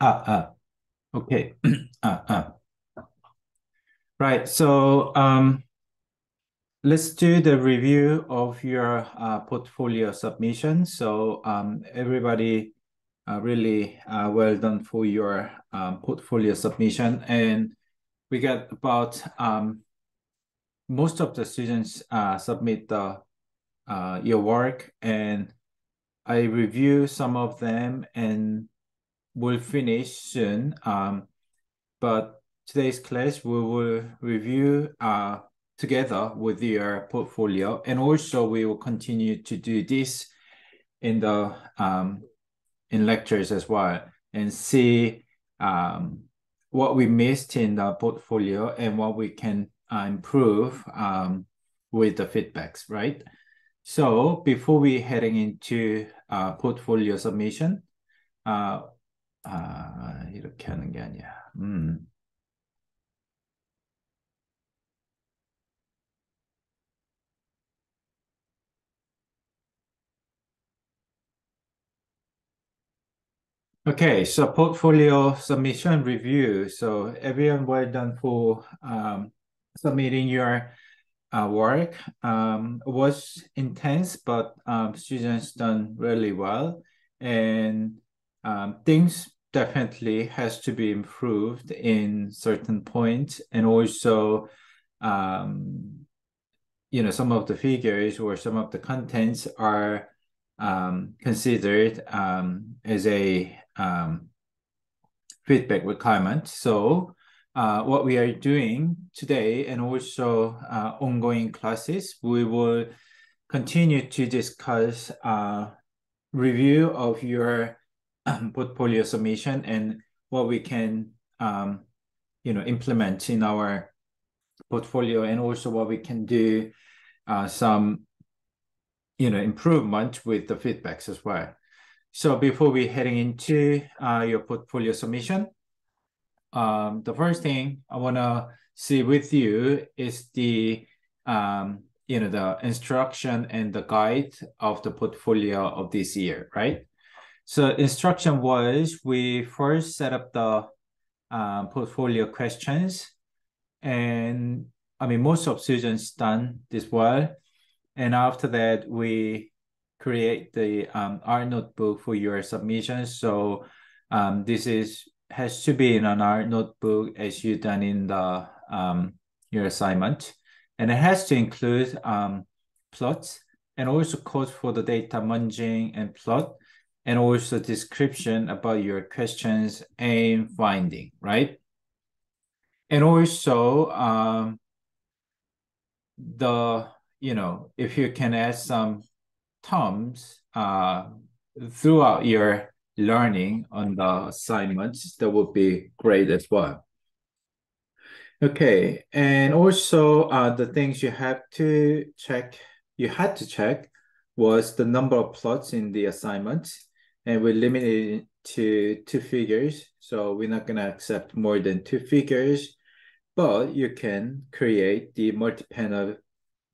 Ah, ah, okay. ah, ah. Right. So um, let's do the review of your uh, portfolio submission. So um, everybody uh, really uh, well done for your um, portfolio submission. And we got about um, most of the students uh, submit the uh, your work and I review some of them and will finish soon. Um, but today's class we will review uh, together with your portfolio and also we will continue to do this in the um, in lectures as well and see um, what we missed in the portfolio and what we can uh, improve um, with the feedbacks, right? So before we heading into uh, portfolio submission, uh, 아, 이렇게 하는 게 아니야. 음. Okay, so portfolio submission review. So everyone well done for um, submitting your uh, work. Um, was intense, but um, students done really well. And um, things definitely has to be improved in certain points. And also, um, you know, some of the figures or some of the contents are um, considered um, as a um, feedback requirement. So uh, what we are doing today and also uh, ongoing classes, we will continue to discuss uh, review of your um, portfolio submission and what we can um, you know implement in our portfolio and also what we can do uh, some you know improvement with the feedbacks as well. So before we heading into uh, your portfolio submission, um, the first thing I want to see with you is the um, you know the instruction and the guide of the portfolio of this year, right? So instruction was we first set up the um, portfolio questions, and I mean most of students done this well, and after that we create the um, R notebook for your submissions. So um, this is has to be in an R notebook as you done in the um, your assignment, and it has to include um, plots and also code for the data munging and plot, and also description about your questions and finding, right? And also um, the you know if you can add some terms uh, throughout your learning on the assignments, that would be great as well. Okay, and also uh, the things you have to check, you had to check was the number of plots in the assignment, and we limited it to two figures. So we're not gonna accept more than two figures, but you can create the multi-panel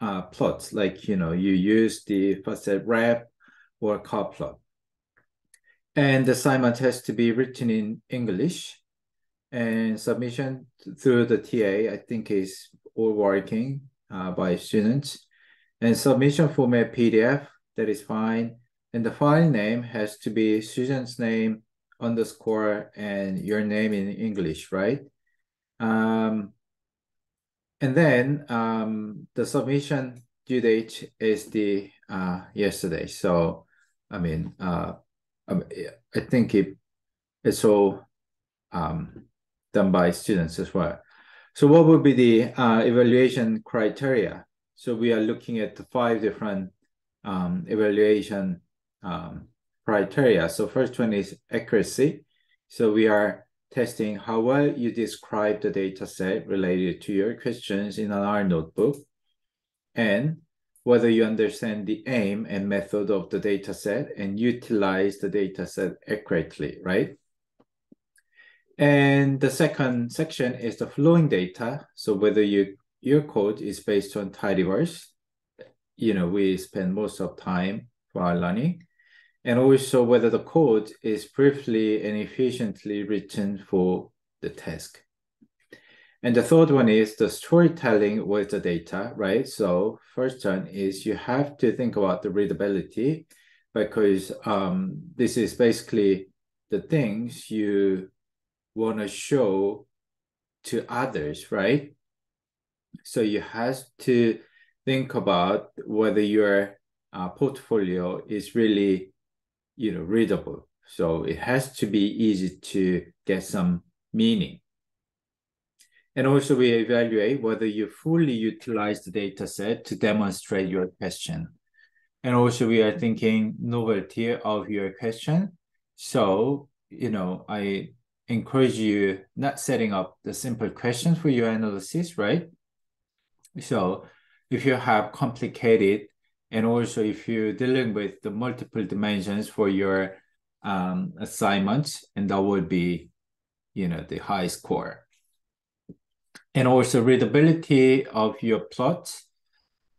uh, plots, like you know, you use the facet wrap or cowplot. And the assignment has to be written in English. And submission through the TA, I think, is all working uh, by students. And submission format PDF, that is fine. And the file name has to be Susan's name underscore and your name in English, right? Um, and then um, the submission due date is the uh, yesterday. So, I mean, uh, um, I think it it's all um, done by students as well. So what would be the uh, evaluation criteria? So we are looking at the five different um, evaluation um, criteria. So first one is accuracy. So we are testing how well you describe the data set related to your questions in an R notebook. And whether you understand the aim and method of the data set and utilize the data set accurately, right? And the second section is the flowing data. So whether you your code is based on tidyverse, you know, we spend most of time our learning. and also whether the code is briefly and efficiently written for the task. And the third one is the storytelling with the data, right? So first one is you have to think about the readability because um, this is basically the things you want to show to others, right? So you have to think about whether your uh, portfolio is really, you know, readable. So it has to be easy to get some meaning. And also we evaluate whether you fully utilize the data set to demonstrate your question. And also we are thinking novelty of your question. So, you know, I encourage you not setting up the simple questions for your analysis, right? So if you have complicated and also if you're dealing with the multiple dimensions for your um, assignments, and that would be, you know, the high score and also readability of your plot.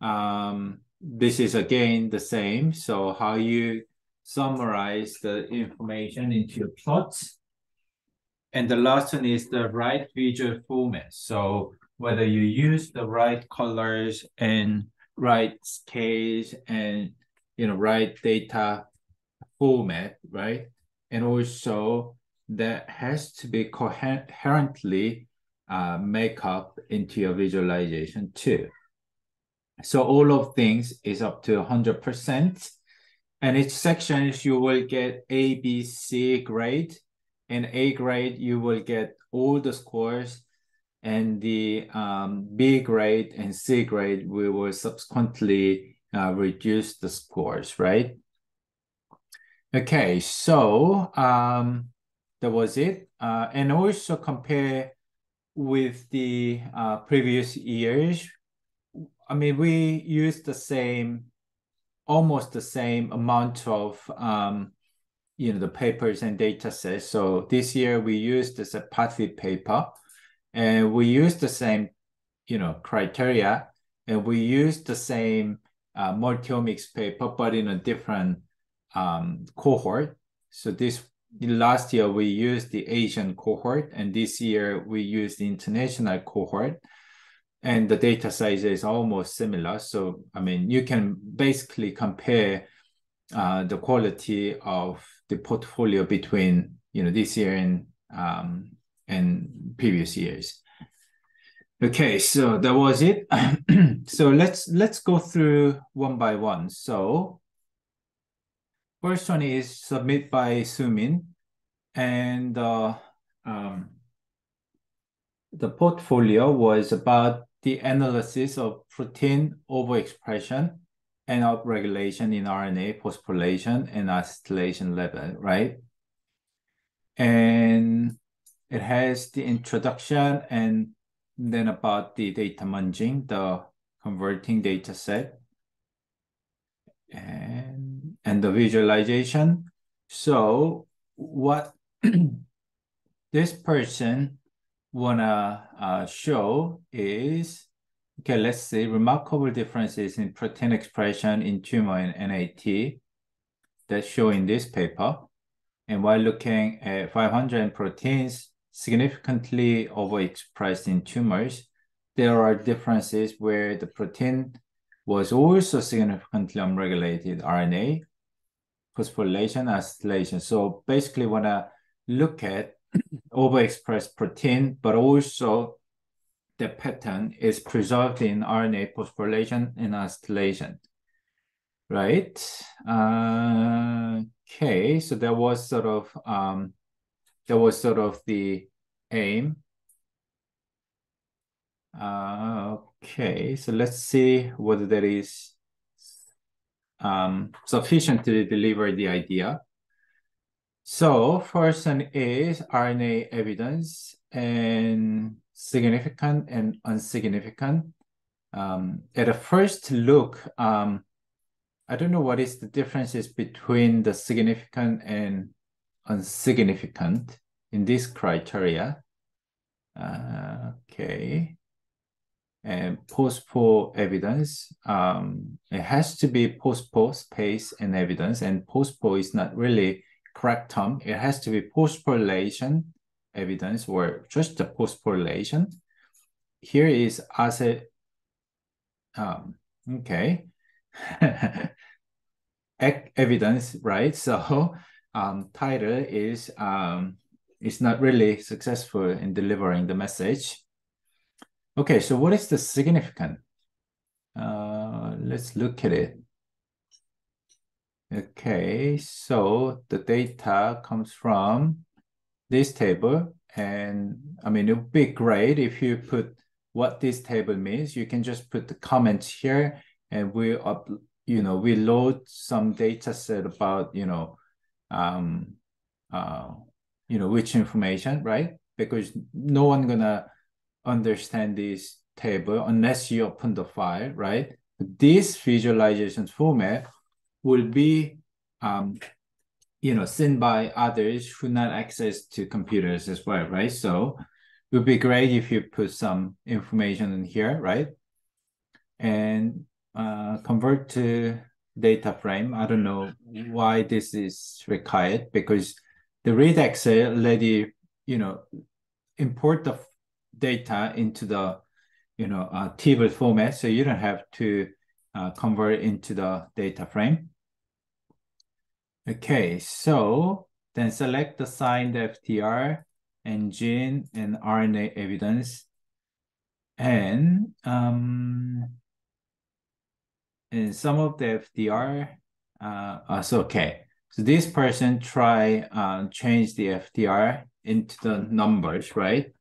Um, this is again the same. So how you summarize the information into your plots. And the last one is the right visual format. So whether you use the right colors and right scales and you know right data format, right? And also that has to be coherently uh, make up into your visualization too. So all of things is up to 100%. And each section you will get A, B, C grade. And A grade, you will get all the scores. And the um, B grade and C grade, we will subsequently uh, reduce the scores, right? Okay, so um, that was it. Uh, and also compare with the uh, previous years, I mean, we used the same, almost the same amount of, um, you know, the papers and data sets. So this year we used the Satpathy paper and we use the same, you know, criteria and we use the same uh, multiomics paper, but in a different um, cohort. So this last year we used the Asian cohort, and this year we used the international cohort, and the data size is almost similar. So I mean, you can basically compare uh, the quality of the portfolio between you know this year and um, and previous years. Okay, so that was it. so let's let's go through one by one. So First one is submit by Sumin, and uh, um, the portfolio was about the analysis of protein overexpression and upregulation in RNA phosphorylation and acetylation level, right? And it has the introduction and then about the data munging, the converting data set. And and the visualization. So what this person wanna uh, show is, okay, let's see, remarkable differences in protein expression in tumor and NAT that show in this paper. And while looking at 500 proteins significantly overexpressed in tumors, there are differences where the protein was also significantly unregulated RNA phosphorylation acetylation. So basically want to look at overexpressed protein, but also the pattern is preserved in RNA phosphorylation and acetylation. Right? Uh, okay, so that was sort of um, that was sort of the aim. Uh, okay, so let's see whether there is um, sufficient to deliver the idea. So first one is RNA evidence and significant and insignificant. Um, at a first look, um, I don't know what is the differences between the significant and insignificant in this criteria. Uh, okay. and post-post evidence. Um, it has to be post-post space and evidence, and post-post is not really correct term. It has to be phosphorylation evidence or just the phosphorylation. Here is asset, um, okay, evidence, right? So um, title is um, is not really successful in delivering the message. Okay, so what is the significant? Uh, let's look at it. Okay, so the data comes from this table. And I mean, it would be great if you put what this table means. You can just put the comments here and we up, you know, we load some data set about, you know, um, uh, you know, which information, right? Because no one gonna understand this table unless you open the file, right? This visualization format will be, um, you know, seen by others who not access to computers as well, right? So it would be great if you put some information in here, right? And uh, convert to data frame. I don't know why this is required because the read Excel already, you know, import the data into the you know uh, table format, so you don't have to uh, convert into the data frame. Okay, so then select the signed FDR and gene and RNA evidence, and um, and some of the FDR. Uh, so okay, so this person try uh, change the FDR into the numbers, right?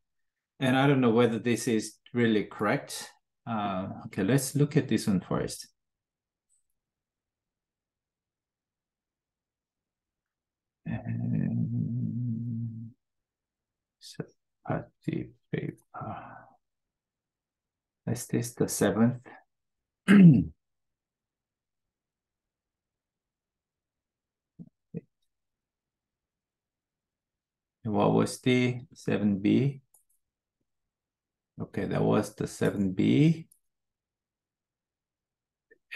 And I don't know whether this is really correct. Uh, okay, let's look at this one first. And so party paper. Is this the seventh? what was the 7b? Okay, that was the 7b.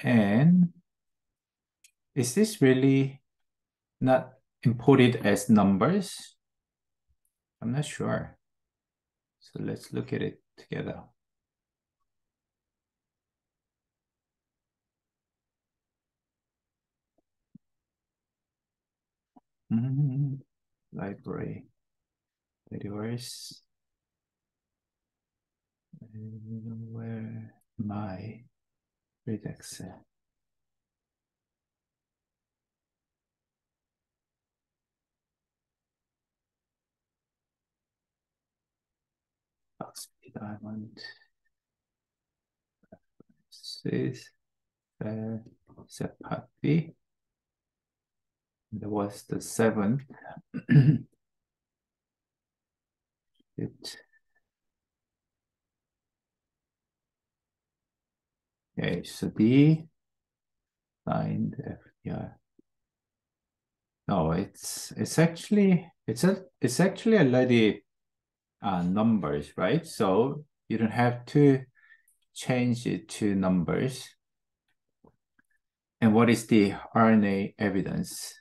And is this really not imported as numbers? I'm not sure. So let's look at it together. Mm -hmm. Library, videos. Where my redux? Uh, Speed diamond. Is uh, Satpathy. That was the seventh. Okay, so D signed FDR. No, it's it's actually it's a it's actually already uh, numbers, right? So you don't have to change it to numbers. And what is the RNA evidence?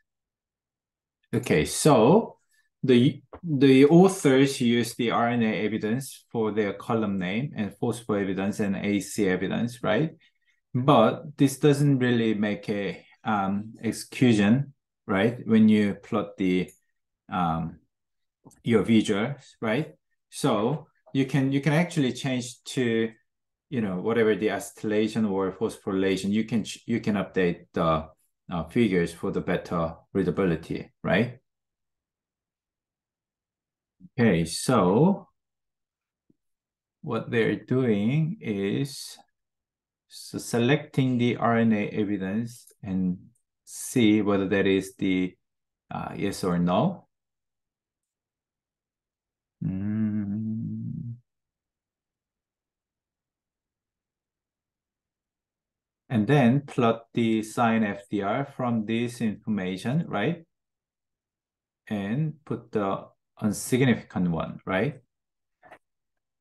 Okay, so the the authors use the RNA evidence for their column name and phospho evidence and AC evidence, right? But this doesn't really make a um, execution, right? When you plot the um, your visuals, right? So you can you can actually change to you know whatever the acetylation or phosphorylation. You can you can update the uh, figures for the better readability, right? Okay, so what they're doing is so selecting the RNA evidence and see whether that is the uh, yes or no. Mm. And then plot the sign FDR from this information, right? And put the unsignificant one, right?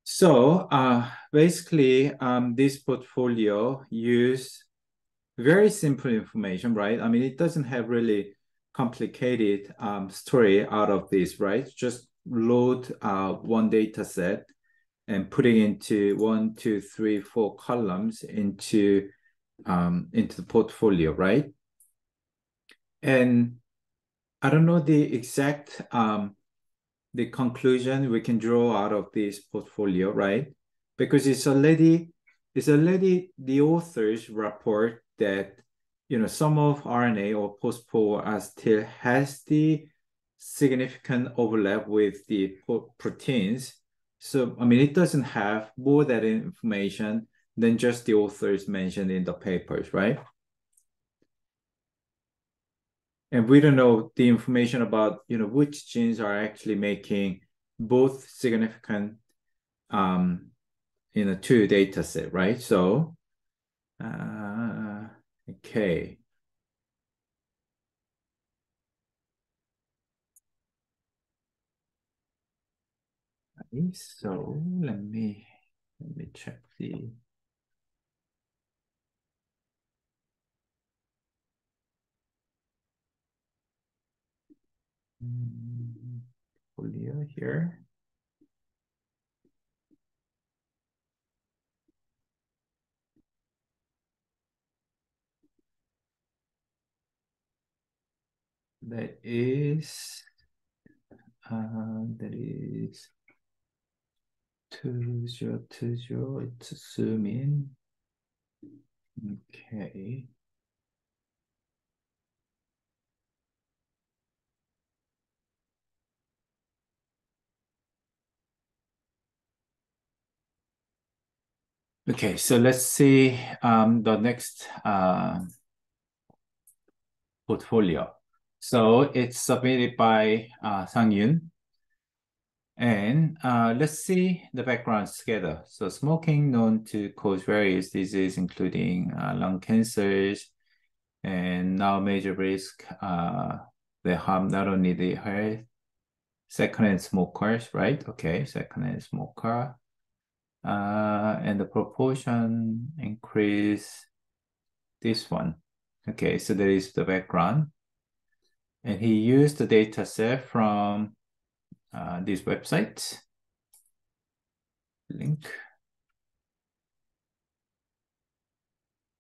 So uh, basically, um, this portfolio use very simple information, right? I mean, it doesn't have really complicated um, story out of this, right? Just load uh, one data set and putting into one, two, three, four columns into um, into the portfolio, right? And I don't know the exact um, the conclusion we can draw out of this portfolio, right? Because it's already it's already the authors report that you know some of RNA or post-POR are still has the significant overlap with the proteins. So I mean, it doesn't have more that information than just the authors mentioned in the papers, right? And we don't know the information about you know which genes are actually making both significant um in a two data set right? So uh okay so let me let me check the folio here. That is, uh, that is two zero two zero. It's zoom in. Okay. Okay, so let's see um, the next uh, portfolio. So it's submitted by uh, Sang Yun. And uh, let's see the background together. So smoking known to cause various diseases, including uh, lung cancers, and now major risk uh, they harm not only the health, second-hand smokers, right? Okay, second-hand smoker, uh, and the proportion increase this one. Okay, so there is the background. And he used the data set from uh, this website. Link.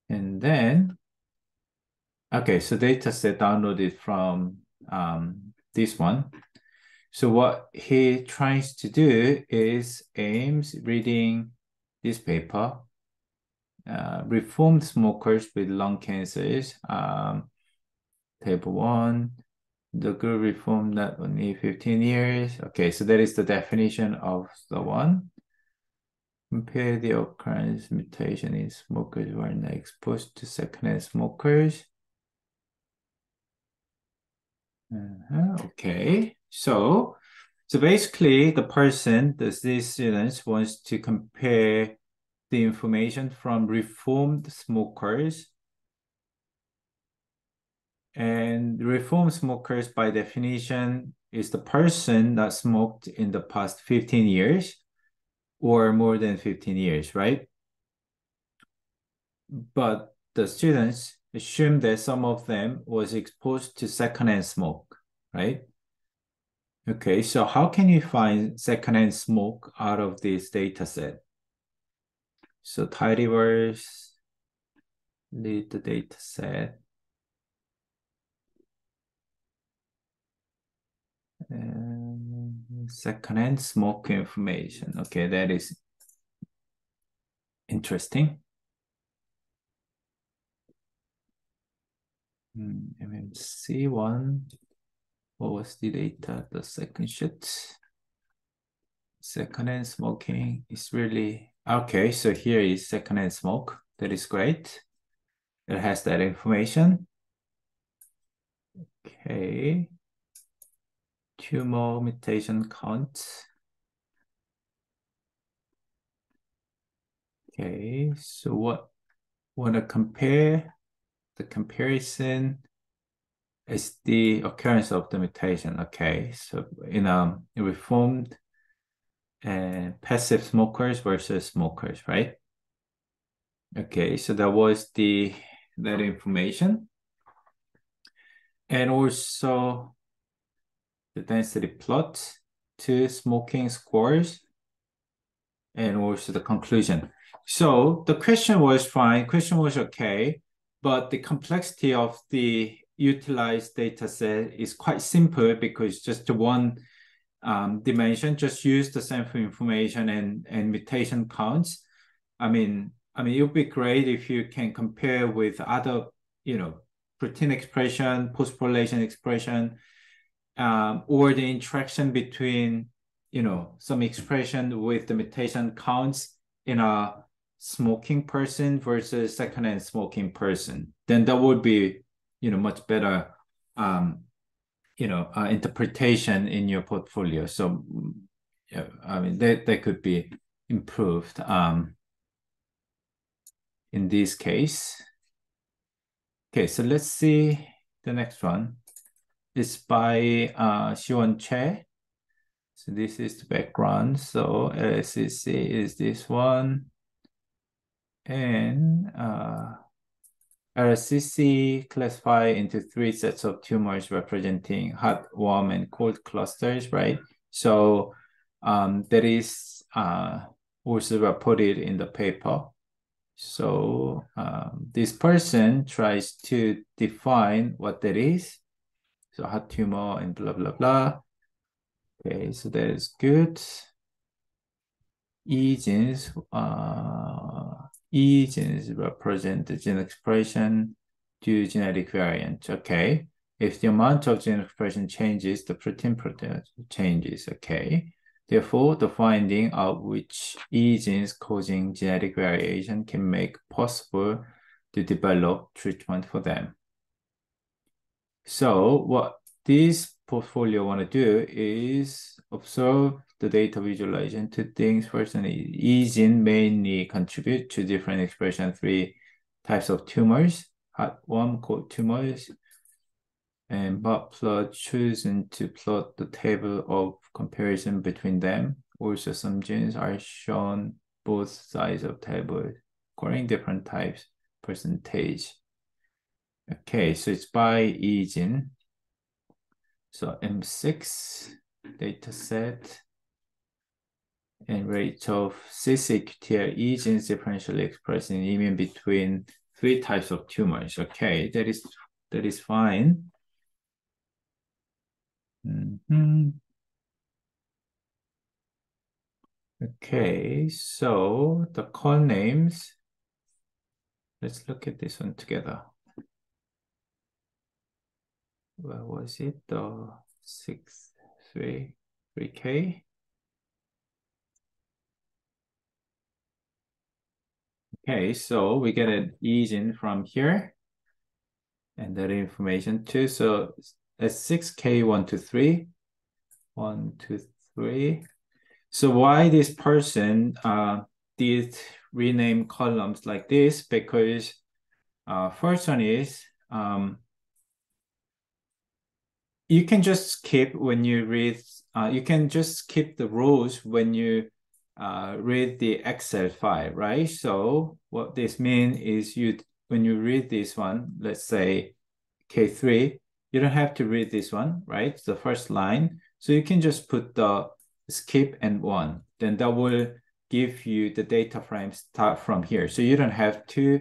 And then, okay, so data set downloaded from um, this one. So what he tries to do is aims reading this paper, uh, reformed smokers with lung cancers, um, table one, the group reformed not only 15 years. Okay, so that is the definition of the one. Compare the occurrence mutation in smokers who are not exposed to secondhand smokers. Uh -huh, okay. So, so basically the person, the, these students wants to compare the information from reformed smokers and reformed smokers by definition is the person that smoked in the past 15 years or more than 15 years, right? But the students assume that some of them was exposed to secondhand smoke, right? Okay, so how can you find secondhand smoke out of this data set? So tidyverse, lead the data set. And secondhand smoke information. Okay, that is interesting. Hmm, MMC1 what was the data? The second sheet. Second-hand smoking is really okay. So here is second-hand smoke. That is great. It has that information. Okay. Tumor mutation count. Okay, so what want to compare the comparison is the occurrence of the mutation. Okay, so in a reformed and passive smokers versus smokers, right? Okay, so that was the that information. And also the density plot to smoking scores and also the conclusion. So the question was fine, question was okay, but the complexity of the utilized data set is quite simple because just one um, dimension, just use the sample information and, and mutation counts. I mean, I mean, it would be great if you can compare with other, you know, protein expression, phosphorylation expression, um, or the interaction between, you know, some expression with the mutation counts in a smoking person versus second-hand smoking person. Then that would be, you know, much better um, you know uh, interpretation in your portfolio. So yeah, i mean that that could be improved um in this case. Okay so let's see the next one. It's by uh Xiwan Che. So this is the background. So LSCC is this one. And uh LSCC classify into three sets of tumors representing hot, warm, and cold clusters, right? So um, that is uh, also reported in the paper. So um, this person tries to define what that is. So hot tumor and blah, blah, blah. Okay, so that is good. E genes, uh, E genes represent the gene expression due genetic variant. Okay. If the amount of gene expression changes, the protein protein changes. Okay. Therefore, the finding of which E genes causing genetic variation can make possible to develop treatment for them. So what this portfolio want to do is observe the data visualization two things. First, and gene mainly contribute to different expression three types of tumors, hot warm cold tumors, and but plot chosen to plot the table of comparison between them. Also, some genes are shown both sides of table, according different types percentage. Okay, so it's by E gene. So M6 data set and rate of cis-EQTL genes differentially expressed in immune between three types of tumors. Okay, that is that is fine. Mm -hmm. Okay, so the call names. Let's look at this one together. Where was it? The six, three, three K. Okay, so we get an E from here and that information too. So it's 6K, one, two, three, one, two, three. So why this person uh, did rename columns like this? Because uh, first one is um, you can just skip when you read, uh, you can just skip the rows when you uh, read the Excel file, right? So what this means is you when you read this one, let's say K3, you don't have to read this one, right? The first line. So you can just put the skip and one. Then that will give you the data frame start from here. So you don't have to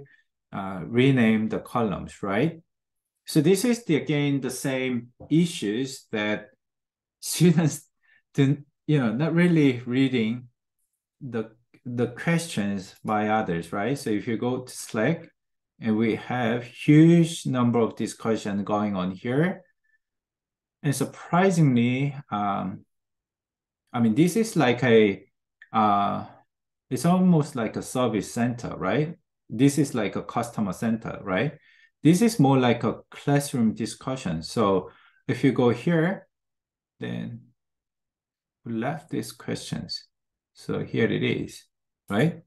uh, rename the columns, right? So this is the again the same issues that students do, you know, not really reading the the questions by others, right? So if you go to Slack, and we have huge number of discussion going on here, and surprisingly, um, I mean, this is like a, uh, it's almost like a service center, right? This is like a customer center, right? This is more like a classroom discussion. So if you go here, then left these questions. So here it is, right?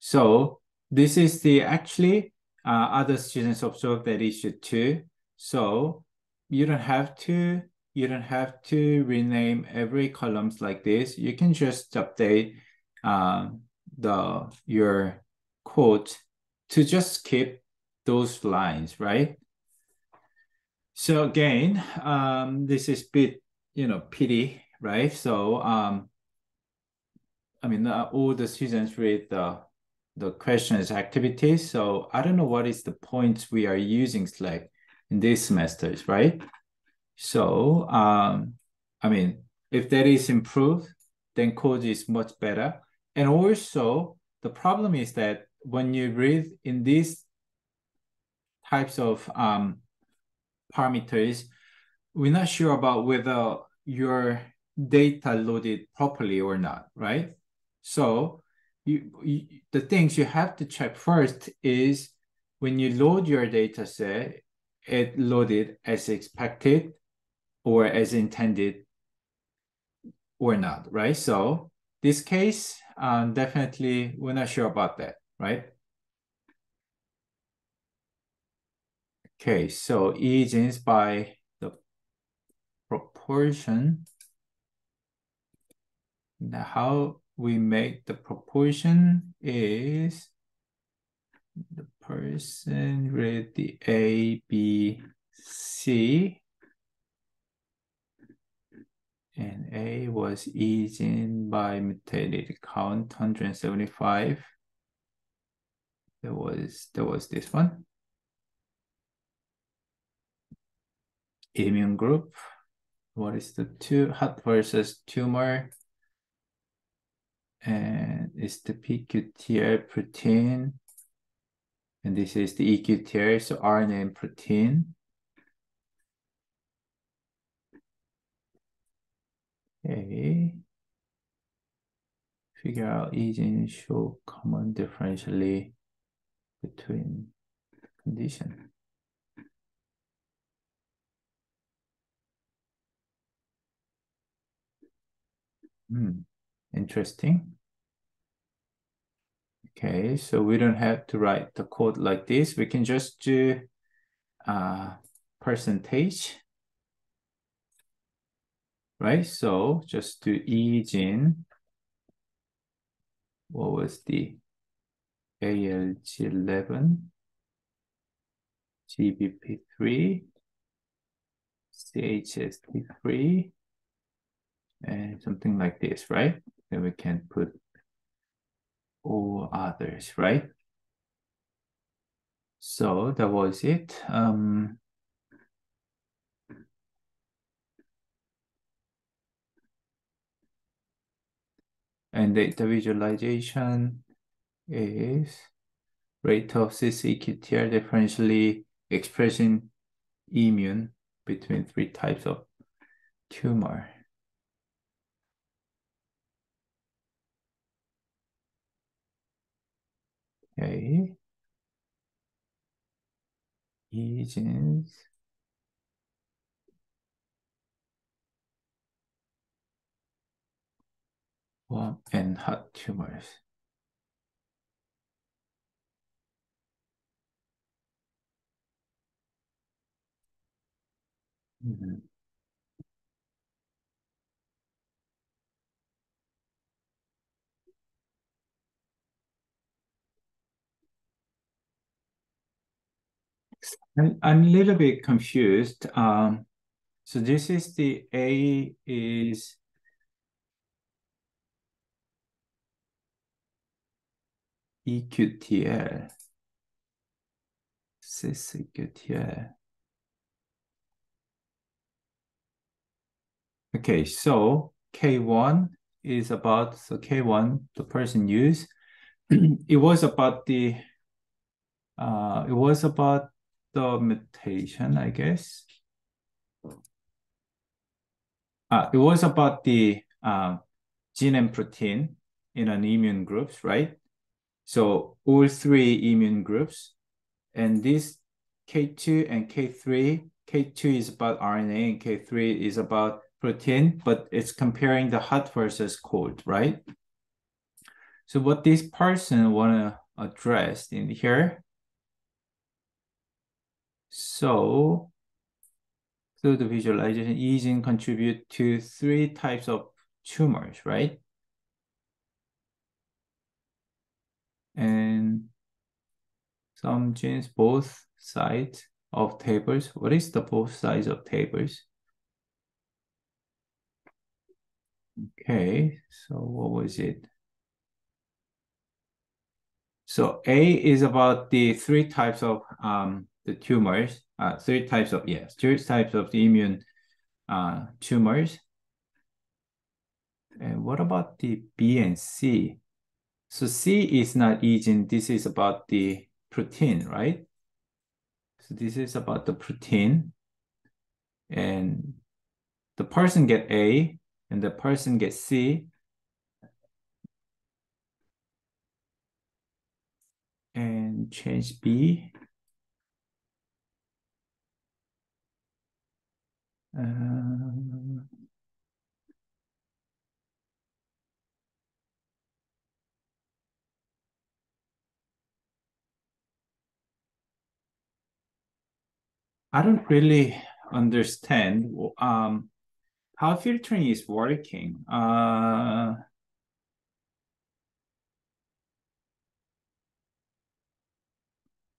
So this is the actually uh, other students observe that issue too. So you don't have to you don't have to rename every columns like this. You can just update uh, the your quote to just keep those lines, right? So again, um, this is bit, you know, pity, right? So, um, I mean, uh, all the students read the the questions activities. So I don't know what is the point we are using Slack in these semesters, right? So, um, I mean, if that is improved, then code is much better. And also, the problem is that when you read in these types of um, parameters, we're not sure about whether your data loaded properly or not, right? So you, you, the things you have to check first is when you load your data set, it loaded as expected or as intended or not, right? So this case, um, definitely we're not sure about that, right? Okay, so E is by the proportion. Now how we make the proportion is the person read the A, B, C. And A was easing by mutated count 175. There was there was this one. Immune group. What is the two hot versus tumor? And it's the PQTL protein. And this is the EQTL, so RNA and protein. Okay. Figure out easing show common differentially between condition. Hmm, interesting. Okay, so we don't have to write the code like this. We can just do uh, percentage right? So just do ease in, what was the ALG11, GBP3, CHST3, and something like this, right? Then we can put all others, right? So that was it. Um, And the visualization is rate of cis-EQTL differentially expressing immune between three types of tumor. Okay. Agents. warm and hot tumors. Mm -hmm. I'm, a little bit confused. Um, so this is the A is EQTL, cis-EQTL. Okay, so K1 is about, so K1, the person used, it was about the, uh, it was about the mutation, I guess. Uh, it was about the uh, gene and protein in an immune groups, right? So all three immune groups, and this K2 and K3, K2 is about RNA and K3 is about protein, but it's comparing the hot versus cold, right? So what this person wanna address in here, so through the visualization easing contribute to three types of tumors, right? And some genes both sides of tables. What is the both sides of tables? Okay, so what was it? So A is about the three types of um, the tumors, uh, three types of, yes, three types of the immune uh, tumors. And what about the B and C? So C is not aging. This is about the protein, right? So this is about the protein. And the person get A and the person get C. And change B. Uh, I don't really understand um, how filtering is working. Uh,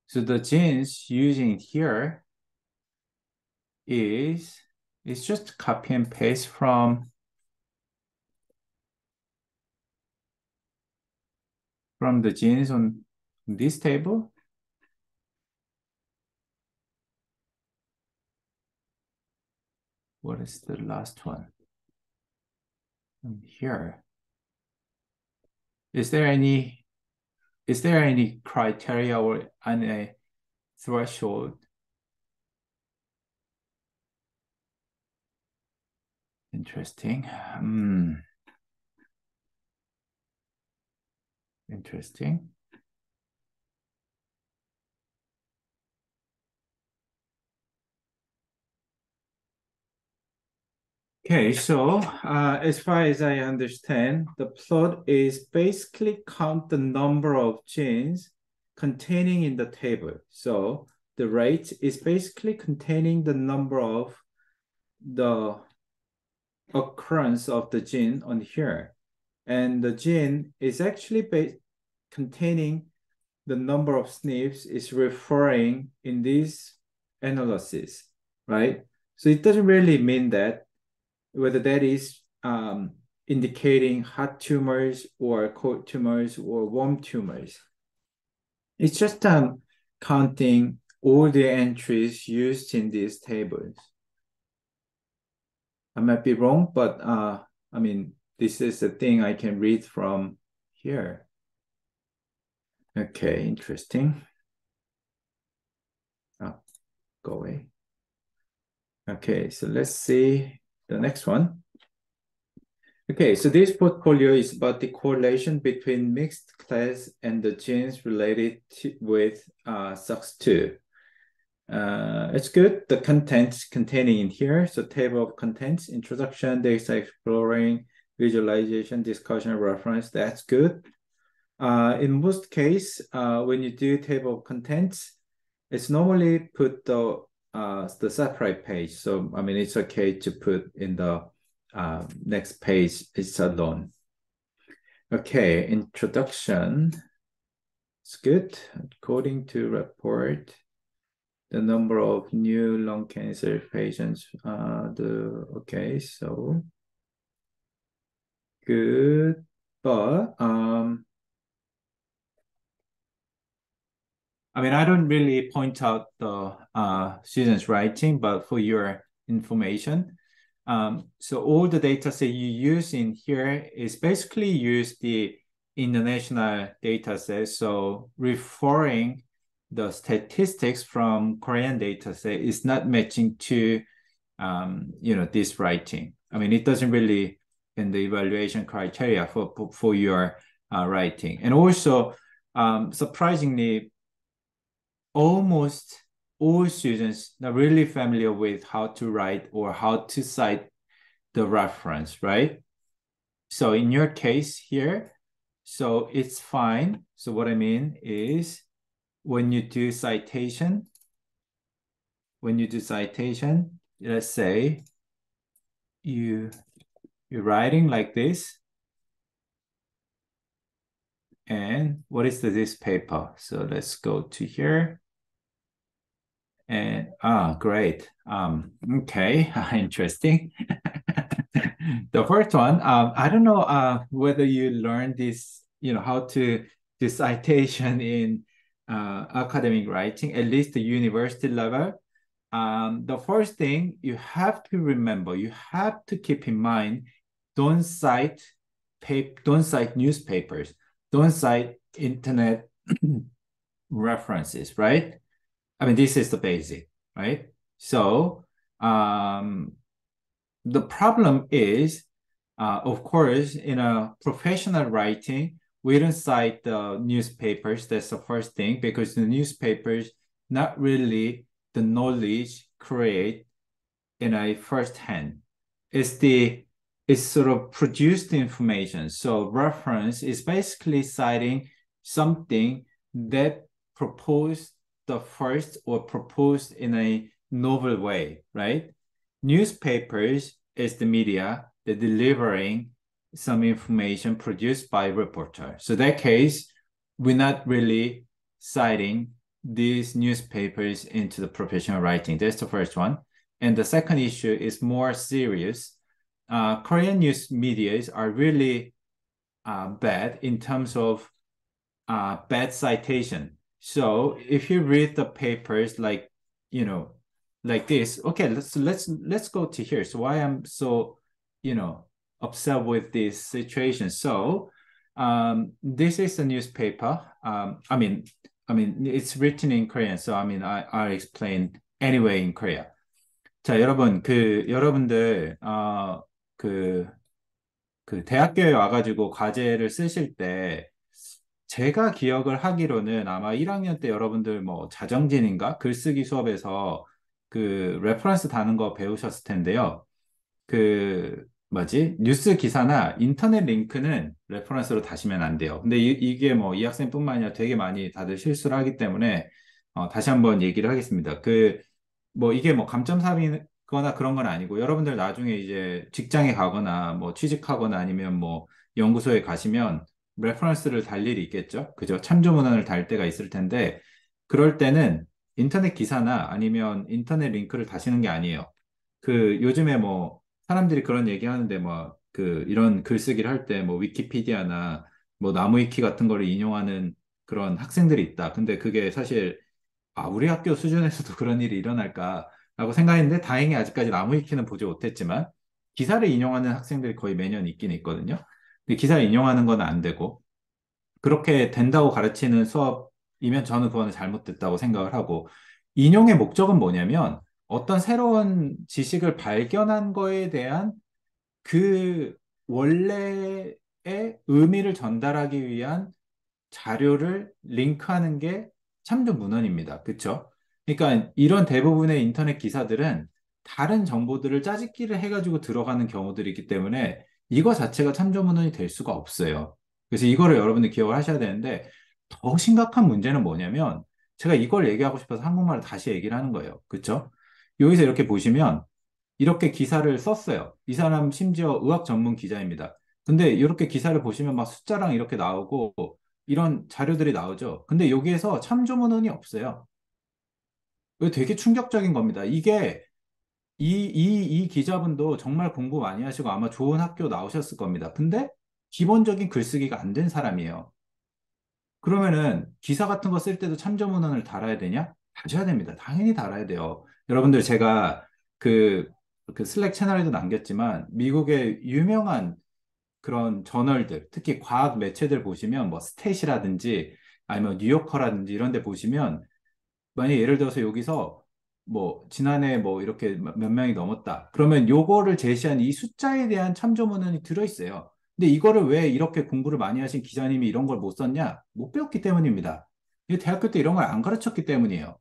so the genes using here is it's just copy and paste from from the genes on this table What is the last one? And here. Is there any is there any criteria or any threshold? Interesting. Hmm. Interesting. Okay, so uh, as far as I understand, the plot is basically count the number of genes containing in the table. So the rate is basically containing the number of the occurrence of the gene on here. And the gene is actually containing the number of SNPs is referring in this analysis, right? So it doesn't really mean that whether that is um, indicating hot tumors or cold tumors or warm tumors. It's just um, counting all the entries used in these tables. I might be wrong, but uh, I mean, this is the thing I can read from here. Okay, interesting. Oh, go away. Okay, so let's see the next one. Okay, so this portfolio is about the correlation between mixed class and the genes related to, with uh, SOX2. Uh, it's good. The contents containing in here. So table of contents, introduction, data exploring, visualization, discussion, reference. That's good. Uh, in most case, uh, when you do table of contents, it's normally put the uh, the separate page. So, I mean, it's okay to put in the uh, next page, it's alone. Okay, introduction. It's good. According to report, the number of new lung cancer patients, uh, the, okay, so good. But um, I mean, I don't really point out the uh, students' writing, but for your information, um, so all the data set you use in here is basically use the international data set. So referring the statistics from Korean data say is not matching to, um, you know, this writing. I mean, it doesn't really in the evaluation criteria for for your uh, writing, and also um, surprisingly, almost all students are really familiar with how to write or how to cite the reference, right? So in your case here, so it's fine. So what I mean is when you do citation, when you do citation, let's say you you're writing like this. And what is this paper? So let's go to here. And ah, great. Um, okay, interesting. the first one, um, I don't know uh, whether you learned this, you know, how to do citation in uh, academic writing, at least the university level. Um, the first thing you have to remember, you have to keep in mind, don't cite paper, don't cite newspapers, don't cite internet references, right? I mean, this is the basic, right? So um, the problem is, uh, of course, in a professional writing, we don't cite the newspapers. That's the first thing because the newspapers not really the knowledge create in a first hand. It's the it's sort of produced information. So reference is basically citing something that proposed the first or proposed in a novel way, right? Newspapers is the media, the delivering some information produced by reporter. So that case, we're not really citing these newspapers into the professional writing. That's the first one. And the second issue is more serious. Uh, Korean news medias are really uh, bad in terms of uh, bad citation. So if you read the papers like, you know, like this, okay, let's let's let's go to here. So why I'm so, you know, upset with this situation. So um, this is a newspaper. Um, I mean, I mean, it's written in Korean. So I mean, I I'll explain anyway in Korea. 자, 여러분, 그 여러분들 어그 그 대학교에 와가지고 과제를 쓰실 때 제가 기억을 하기로는 아마 1학년 때 여러분들 뭐 자정진인가 글쓰기 수업에서 그 레퍼런스 다는 거 배우셨을 텐데요. 그 뭐지 뉴스 기사나 인터넷 링크는 레퍼런스로 다시면 안 돼요. 근데 이, 게 뭐 이 학생뿐만 아니라 되게 많이 다들 실수를 하기 때문에 어, 다시 한번 얘기를 하겠습니다. 그 뭐 이게 뭐 감점사비거나 그런 건 아니고 여러분들 나중에 이제 직장에 가거나 뭐 취직하거나 아니면 뭐 연구소에 가시면 레퍼런스를 달 일이 있겠죠. 그죠? 참조 문헌을 달 때가 있을 텐데 그럴 때는 인터넷 기사나 아니면 인터넷 링크를 다시는 게 아니에요. 그 요즘에 뭐 사람들이 그런 얘기 하는데 뭐 그 이런 글쓰기를 할 때 뭐 위키피디아나 뭐 나무위키 같은 거를 인용하는 그런 학생들이 있다. 근데 그게 사실 아 우리 학교 수준에서도 그런 일이 일어날까라고 생각했는데 다행히 아직까지 나무위키는 보지 못했지만 기사를 인용하는 학생들이 거의 매년 있긴 있거든요. 근데 기사를 인용하는 건 안 되고 그렇게 된다고 가르치는 수업이면 저는 그거는 잘못됐다고 생각을 하고 인용의 목적은 뭐냐면 어떤 새로운 지식을 발견한 거에 대한 그 원래의 의미를 전달하기 위한 자료를 링크하는 게 참조 문헌입니다. 그렇죠? 그러니까 이런 대부분의 인터넷 기사들은 다른 정보들을 짜집기를 해가지고 들어가는 경우들이 있기 때문에 이거 자체가 참조 문헌이 될 수가 없어요. 그래서 이거를 여러분들 기억을 하셔야 되는데 더 심각한 문제는 뭐냐면 제가 이걸 얘기하고 싶어서 한국말을 다시 얘기를 하는 거예요. 그렇죠? 여기서 이렇게 보시면 이렇게 기사를 썼어요. 이 사람 심지어 의학 전문 기자입니다. 근데 이렇게 기사를 보시면 막 숫자랑 이렇게 나오고 이런 자료들이 나오죠. 근데 여기에서 참조문헌이 없어요. 되게 충격적인 겁니다. 이게 이, 이, 이 기자분도 정말 공부 많이 하시고 아마 좋은 학교 나오셨을 겁니다. 근데 기본적인 글쓰기가 안 된 사람이에요. 그러면은 기사 같은 거 쓸 때도 참조문헌을 달아야 되냐? 다셔야 됩니다. 당연히 달아야 돼요. 여러분들 제가 그, 그 슬랙 채널에도 남겼지만 미국의 유명한 그런 저널들, 특히 과학 매체들 보시면 뭐 스탯이라든지 아니면 뉴요커라든지 이런 데 보시면 만약 예를 들어서 여기서 뭐 지난해 뭐 이렇게 몇 명이 넘었다. 그러면 요거를 제시한 이 숫자에 대한 참조문헌이 들어 있어요. 근데 이거를 왜 이렇게 공부를 많이 하신 기자님이 이런 걸 못 썼냐? 못 배웠기 때문입니다. 대학교 때 이런 걸 안 가르쳤기 때문이에요.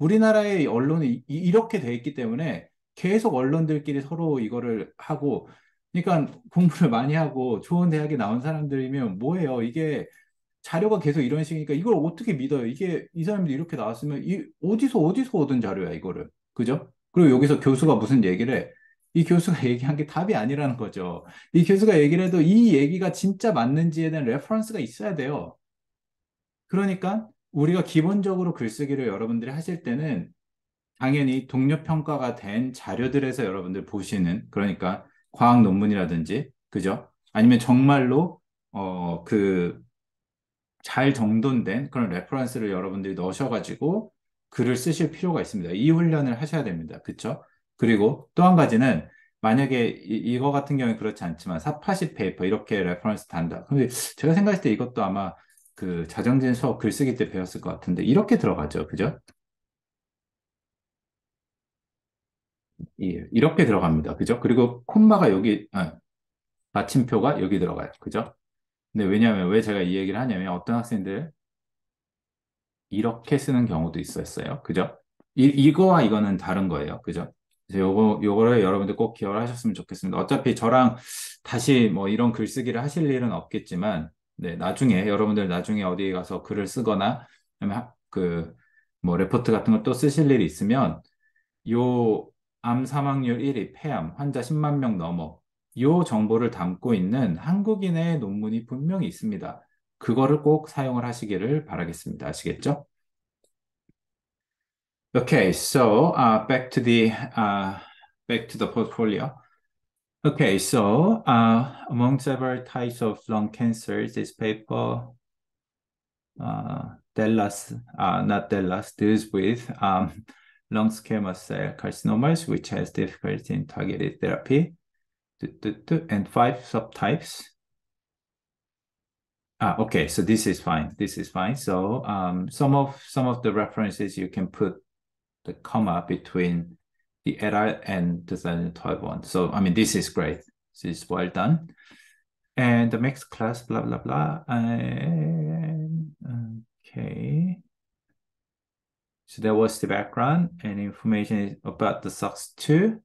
우리나라의 언론이 이, 렇게 돼 있기 때문에 계속 언론들끼리 서로 이거를 하고 그러니까 공부를 많이 하고 좋은 대학에 나온 사람들이면 뭐예요? 이게 자료가 계속 이런 식이니까 이걸 어떻게 믿어요? 이게 이 사람들이 이렇게 나왔으면 이 어디서 어디서 얻은 자료야 이거를 그죠? 그리고 여기서 교수가 무슨 얘기를 해? 이 교수가 얘기한 게 답이 아니라는 거죠. 이 교수가 얘기를 해도 이 얘기가 진짜 맞는지에 대한 레퍼런스가 있어야 돼요. 그러니까 우리가 기본적으로 글쓰기를 여러분들이 하실 때는 당연히 동료 평가가 된 자료들에서 여러분들 보시는 그러니까 과학 논문이라든지 그죠? 아니면 정말로 어 그 잘 정돈된 그런 레퍼런스를 여러분들이 넣으셔가지고 글을 쓰실 필요가 있습니다. 이 훈련을 하셔야 됩니다. 그쵸? 그리고 또 한 가지는 만약에 이, 거 같은 경우에 그렇지 않지만 사파시 페이퍼 이렇게 레퍼런스 단다. 근데 제가 생각했을 때 이것도 아마 그 자정진 수업 글쓰기 때 배웠을 것 같은데 이렇게 들어가죠. 그죠? 예, 이렇게 들어갑니다. 그죠? 그리고 콤마가 여기, 아, 마침표가 여기 들어가요. 그죠? 근데 왜냐하면 왜 제가 이 얘기를 하냐면 어떤 학생들 이렇게 쓰는 경우도 있었어요. 그죠? 이, 이거와 이거는 다른 거예요. 그죠? 요거, 요거를 여러분들 꼭 기억을 하셨으면 좋겠습니다. 어차피 저랑 다시 뭐 이런 글쓰기를 하실 일은 없겠지만, 네, 나중에, 여러분들 나중에 어디에 가서 글을 쓰거나, 그, 뭐, 레포트 같은 걸 또 쓰실 일이 있으면, 요, 암 사망률 1위, 폐암, 환자 10만 명 넘어, 요 정보를 담고 있는 한국인의 논문이 분명히 있습니다. 그거를 꼭 사용을 하시기를 바라겠습니다. 아시겠죠? Okay, so uh, back to the uh, back to the portfolio. Okay, so uh, among several types of lung cancers, this paper, uh, Dallas, uh, not Dallas, deals with um, lung squamous cell carcinomas, which has difficulty in targeted therapy, and five subtypes. Ah, okay, so this is fine. This is fine. So um, some of some of the references you can put the comma between the error and design 2012 one. So I mean, this is great. This is well done. And the next class, blah blah blah. And, okay. So that was the background and information about the SOX2.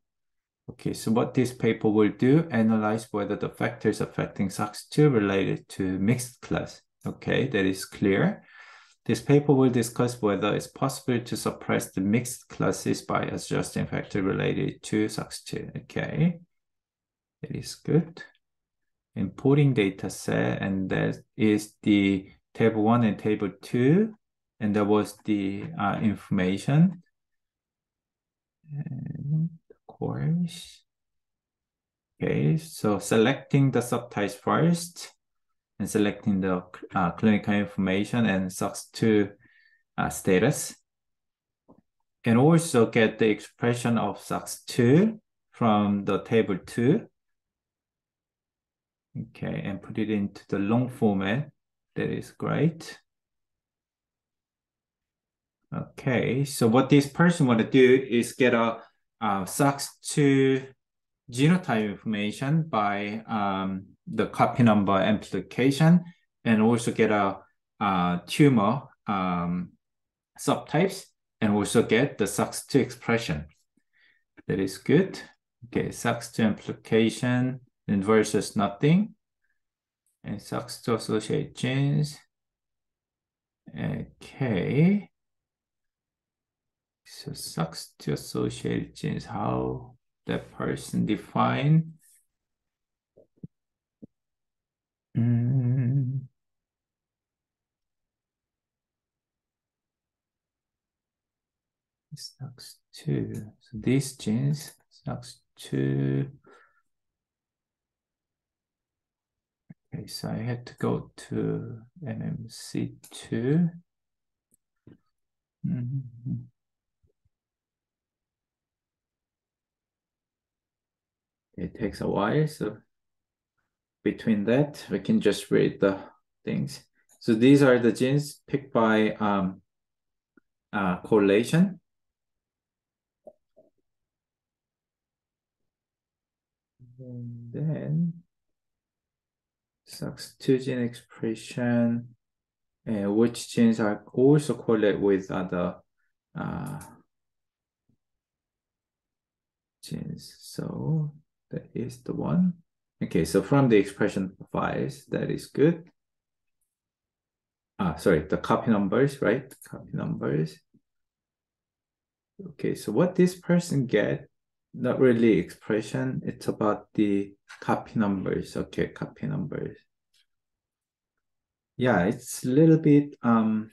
Okay, so what this paper will do, analyze whether the factors affecting SOX2 related to mixed class. Okay, that is clear. This paper will discuss whether it's possible to suppress the mixed classes by adjusting factor related to SOX2. Okay, that is good. Importing data set, and that is the table one and table two, and that was the uh, information. And course. Okay, so selecting the subtypes first and selecting the uh, clinical information and SOX2 uh, status. And also get the expression of SOX2 from the table 2. Okay, and put it into the long format. That is great. Okay, so what this person want to do is get a uh, SOX2 genotype information by um, the copy number amplification and also get a, a tumor um, subtypes and also get the SOX2 expression. That is good. Okay, SOX2 amplification and versus nothing. And SOX2 associated genes. Okay. So SOX2 associated genes, how that person define. Mm. SOX2. So these genes, SOX2. Okay, so I had to go to MMC2. Mm -hmm. it takes a while. So between that, we can just read the things. So these are the genes picked by um, uh, correlation. And then SOX2 gene expression, and which genes are also correlated with other uh, genes. So that is the one. Okay, so from the expression files, that is good. Ah, sorry, the copy numbers, right? Copy numbers. Okay, so what this person get, not really expression, it's about the copy numbers. Okay, copy numbers. Yeah, it's a little bit um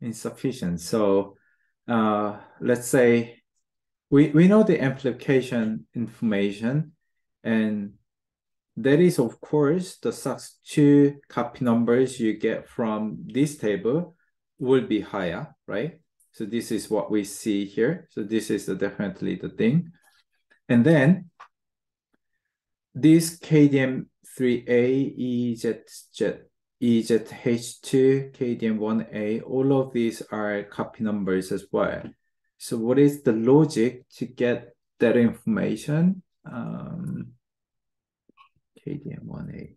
insufficient. So uh let's say we, we know the amplification information and that is, of course, the SOX2 copy numbers you get from this table will be higher, right? So this is what we see here. So this is the, definitely the thing. And then this KDM3A, EZZ, EZH2, KDM1A, all of these are copy numbers as well. So what is the logic to get that information? Um, KDM1A.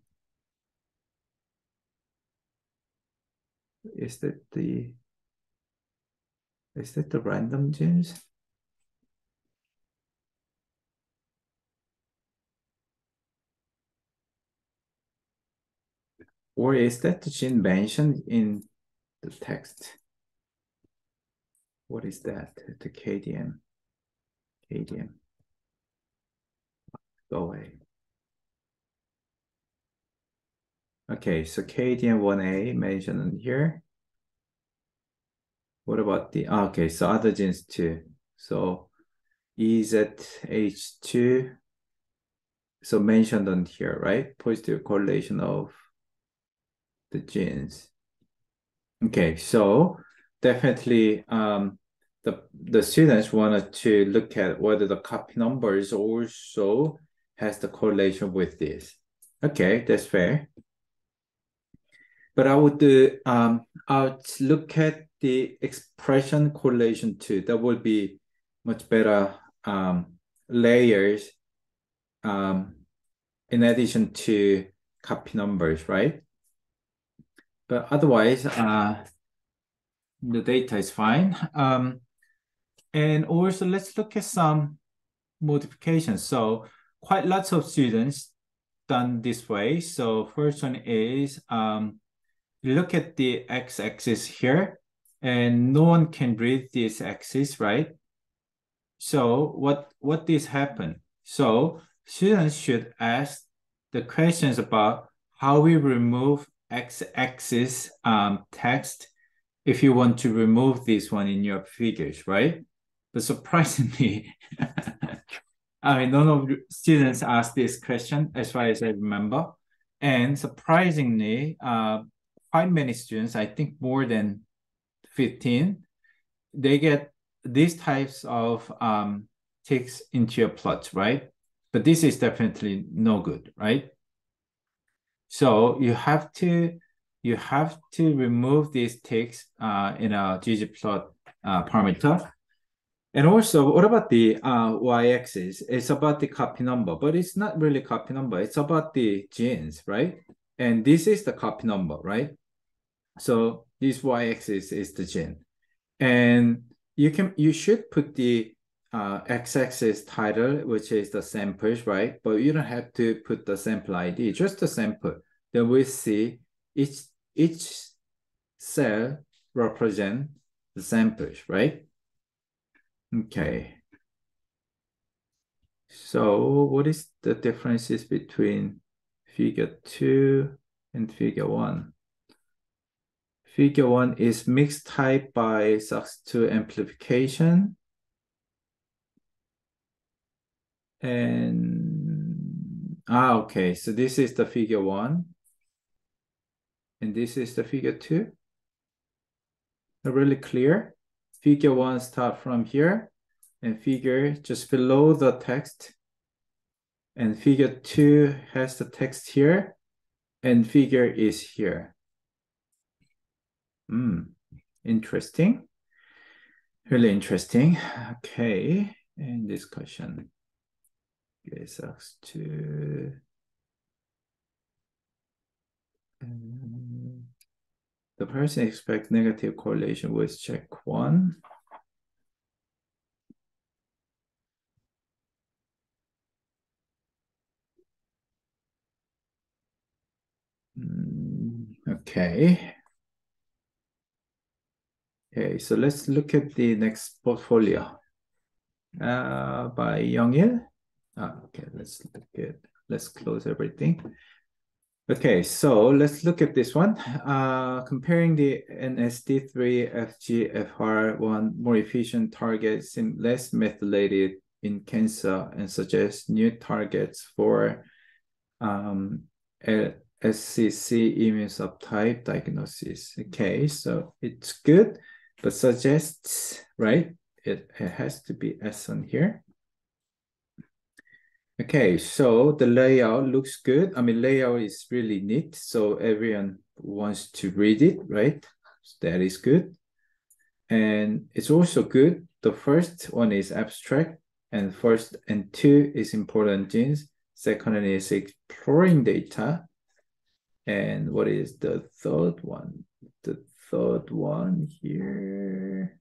Is that the is that the random genes? Or is that the gene mentioned in the text? What is that? The KDM. KDM. Go away. Okay, so KDM1A mentioned here. What about the, ah, okay, so other genes too. So EZH2, so mentioned on here, right? Positive correlation of the genes. Okay, so definitely um, the, the students wanted to look at whether the copy numbers also has the correlation with this. Okay, that's fair. But I would um, I would look at the expression correlation too. That would be much better um, layers um, in addition to copy numbers, right? But otherwise, uh, the data is fine. Um, and also let's look at some modifications. So quite lots of students done this way. So first one is um, look at the x-axis here, and no one can read this axis, right? So what, what this happen? So students should ask the questions about how we remove x-axis um, text if you want to remove this one in your figures, right? But surprisingly, I mean, none of students asked this question as far as I remember. And surprisingly, uh, quite many students, I think more than 15, they get these types of um, ticks into your plots, right? But this is definitely no good, right? So you have to you have to remove these ticks uh, in a ggplot uh, parameter. And also, what about the uh, y-axis? It's about the copy number, but it's not really copy number. It's about the genes, right? And this is the copy number, right? So this y-axis is the gene. And you can you should put the uh, x-axis title, which is the samples, right? But you don't have to put the sample ID, just the sample. Then we see each each cell represent the samples, right? Okay. So what is the differences between figure two and figure one? Figure one is mixed type by SOX2 amplification. And, ah, okay, so this is the figure one. And this is the figure two. Really clear. Figure one start from here and figure just below the text. And figure two has the text here and figure is here. Hmm, interesting. Really interesting. Okay, and this question gets us to um, the person expect negative correlation with check one. Hmm, Okay. Okay, so let's look at the next portfolio uh, by Youngil. Ah, okay, let's look at, let's close everything. Okay, so let's look at this one. Uh, comparing the NSD3 FGFR1 more efficient targets seem less methylated in cancer and suggest new targets for um, SCC immune subtype diagnosis. Okay, so it's good, but suggests, right? It, it has to be S on here. Okay, so the layout looks good. I mean, layout is really neat, so everyone wants to read it, right? So that is good. And it's also good. The first one is abstract, and first and two is important genes. Second one is exploring data. And what is the third one? The third one here.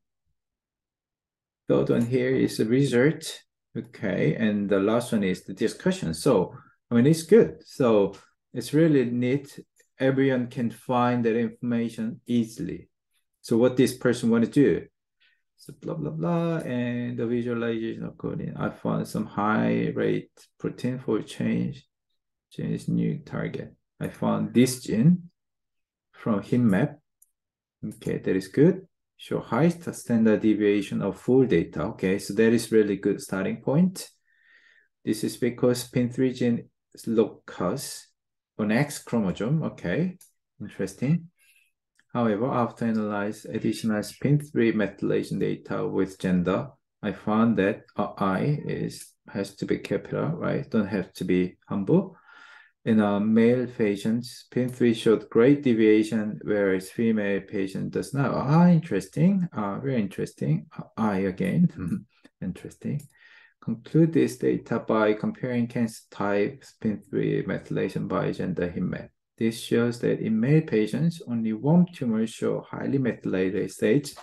Third one here is result Okay, and the last one is the discussion. So, I mean, it's good. So it's really neat. Everyone can find that information easily. So what this person want to do? So blah, blah, blah, and the visualization of coding. I found some high rate protein for change, change new target. I found this gene from HeatMap. Okay, that is good show highest standard deviation of full data. Okay, so that is really good starting point. This is because SPIN3 gene locus on X chromosome. Okay, interesting. However, after analyze additional SPIN3 methylation data with gender, I found that I is has to be capital, right? Don't have to be humble. In male patient, SPIN3 showed great deviation, whereas female patient does not. Ah, interesting. Ah, very interesting. I again, interesting. Conclude this data by comparing cancer type SPIN3 methylation by gender HeatMap. This shows that in male patients, only one tumor show highly methylated stage.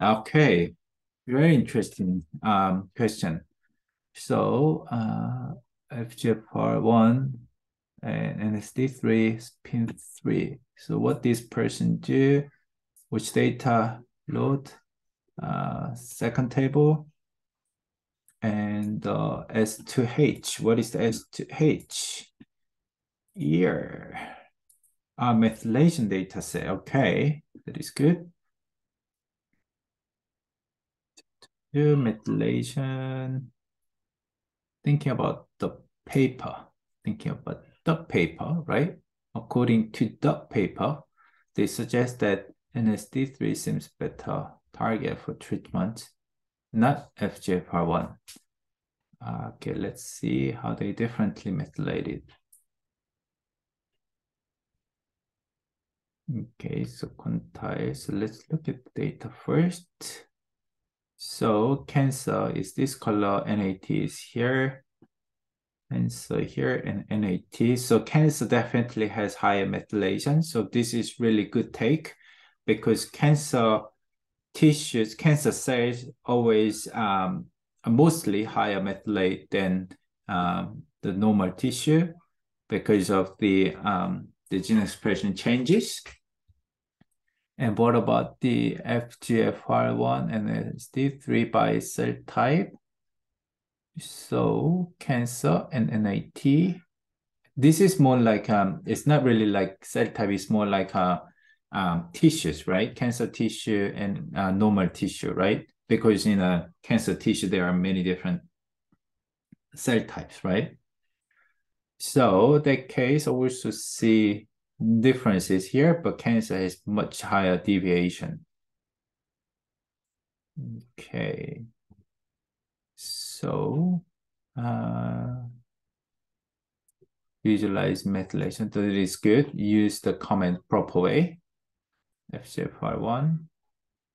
Okay, very interesting um, question. So uh, FGFR1 and NSD3 spin 3. So what this person do, which data load, uh, second table, and uh, S2H. What is the S2H? Year. Uh, methylation data set. Okay, that is good. Do methylation. Thinking about the paper. Thinking about the paper, right? According to the paper, they suggest that NSD3 seems better target for treatment, not FGFR1. Uh, okay, let's see how they differently methylated. Okay, so quantile. So let's look at the data first. So cancer is this color, NAT is here. And so here in NAT, so cancer definitely has higher methylation. So this is really good take because cancer tissues, cancer cells always um, mostly higher methylate than um, the normal tissue because of the um, the gene expression changes. And what about the FGFR1 and NSD3 by cell type? So cancer and NAT. This is more like um, it's not really like cell type. It's more like uh, um, tissues, right? Cancer tissue and uh, normal tissue, right? Because in a cancer tissue there are many different cell types, right? So that case also see differences here, but cancer has much higher deviation. Okay. So uh, visualize methylation. So it is good. Use the comment proper way. FGFR1,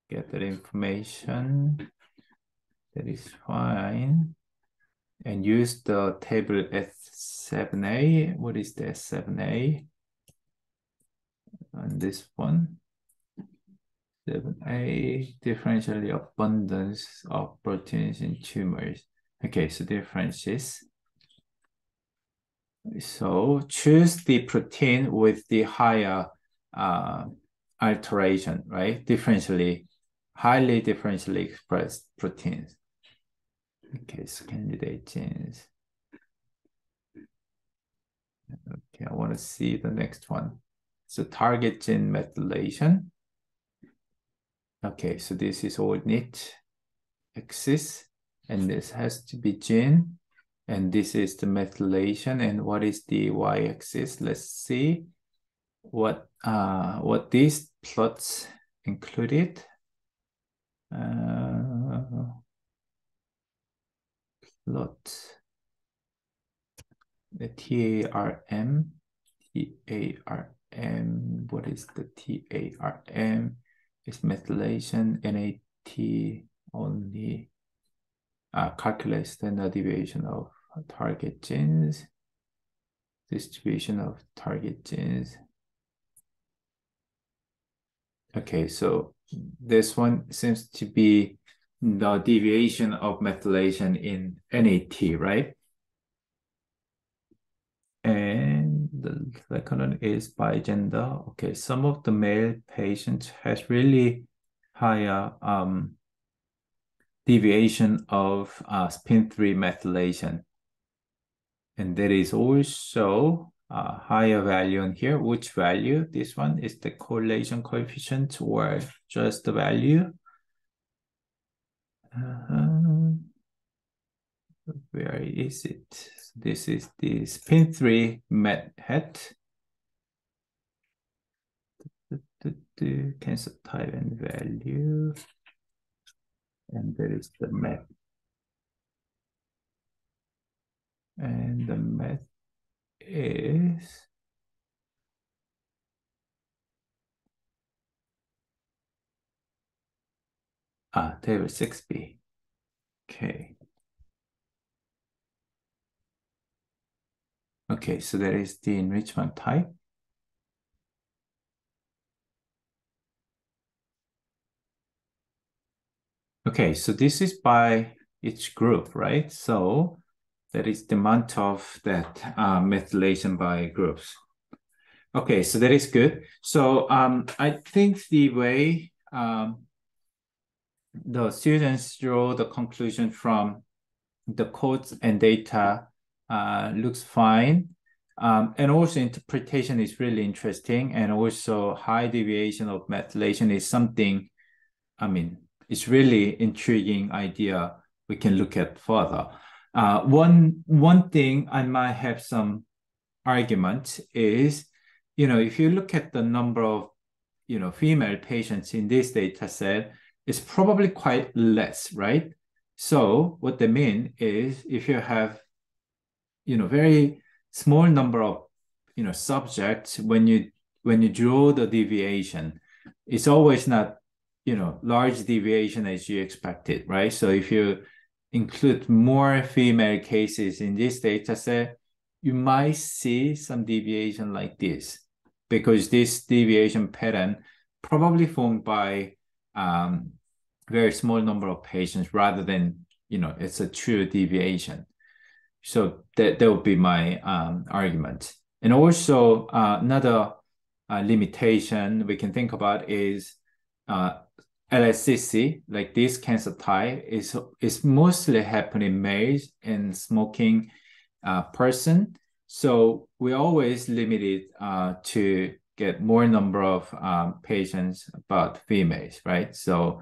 get that information. That is fine. And use the table S7A. What is the S7A? And this one. 7a, differentially abundance of proteins in tumors. Okay, so differences. So choose the protein with the higher uh, alteration, right? Differentially, highly differentially expressed proteins. Okay, so candidate genes. Okay, I want to see the next one. So target gene methylation. Okay, so this is all neat axis, and this has to be gene, and this is the methylation, and what is the y-axis? Let's see what uh what these plots included. Uh, plot the TARM, TARM, what is the TARM? It's methylation, NAT only uh, calculate standard deviation of target genes, distribution of target genes. Okay, so this one seems to be the deviation of methylation in NAT, right? And the second one is by gender. Okay, some of the male patients has really higher um, deviation of uh, SPIN3 methylation. And there is also a higher value in here. Which value? This one is the correlation coefficient or just the value? Uh. Where is it? This is the SPIN3 met hat. Cancer type and value. And there is the met. And the met is ah table 6b. Okay. Okay, so there is the enrichment type. Okay, so this is by each group, right? So that is the amount of that uh, methylation by groups. Okay, so that is good. So um, I think the way um, the students draw the conclusion from the codes and data uh, looks fine. Um, and also interpretation is really interesting. And also high deviation of methylation is something, I mean, it's really intriguing idea we can look at further. Uh, one, one thing I might have some argument is, you know, if you look at the number of, you know, female patients in this data set, it's probably quite less, right? So what they mean is if you have you know very small number of you know subjects when you when you draw the deviation it's always not you know large deviation as you expected right so if you include more female cases in this data set you might see some deviation like this because this deviation pattern probably formed by um, very small number of patients rather than you know it's a true deviation so that, that would be my um, argument. And also uh, another uh, limitation we can think about is uh, LSCC, like this cancer type, is is mostly happening males and smoking uh, person. So we always limited uh, to get more number of um, patients about females, right? So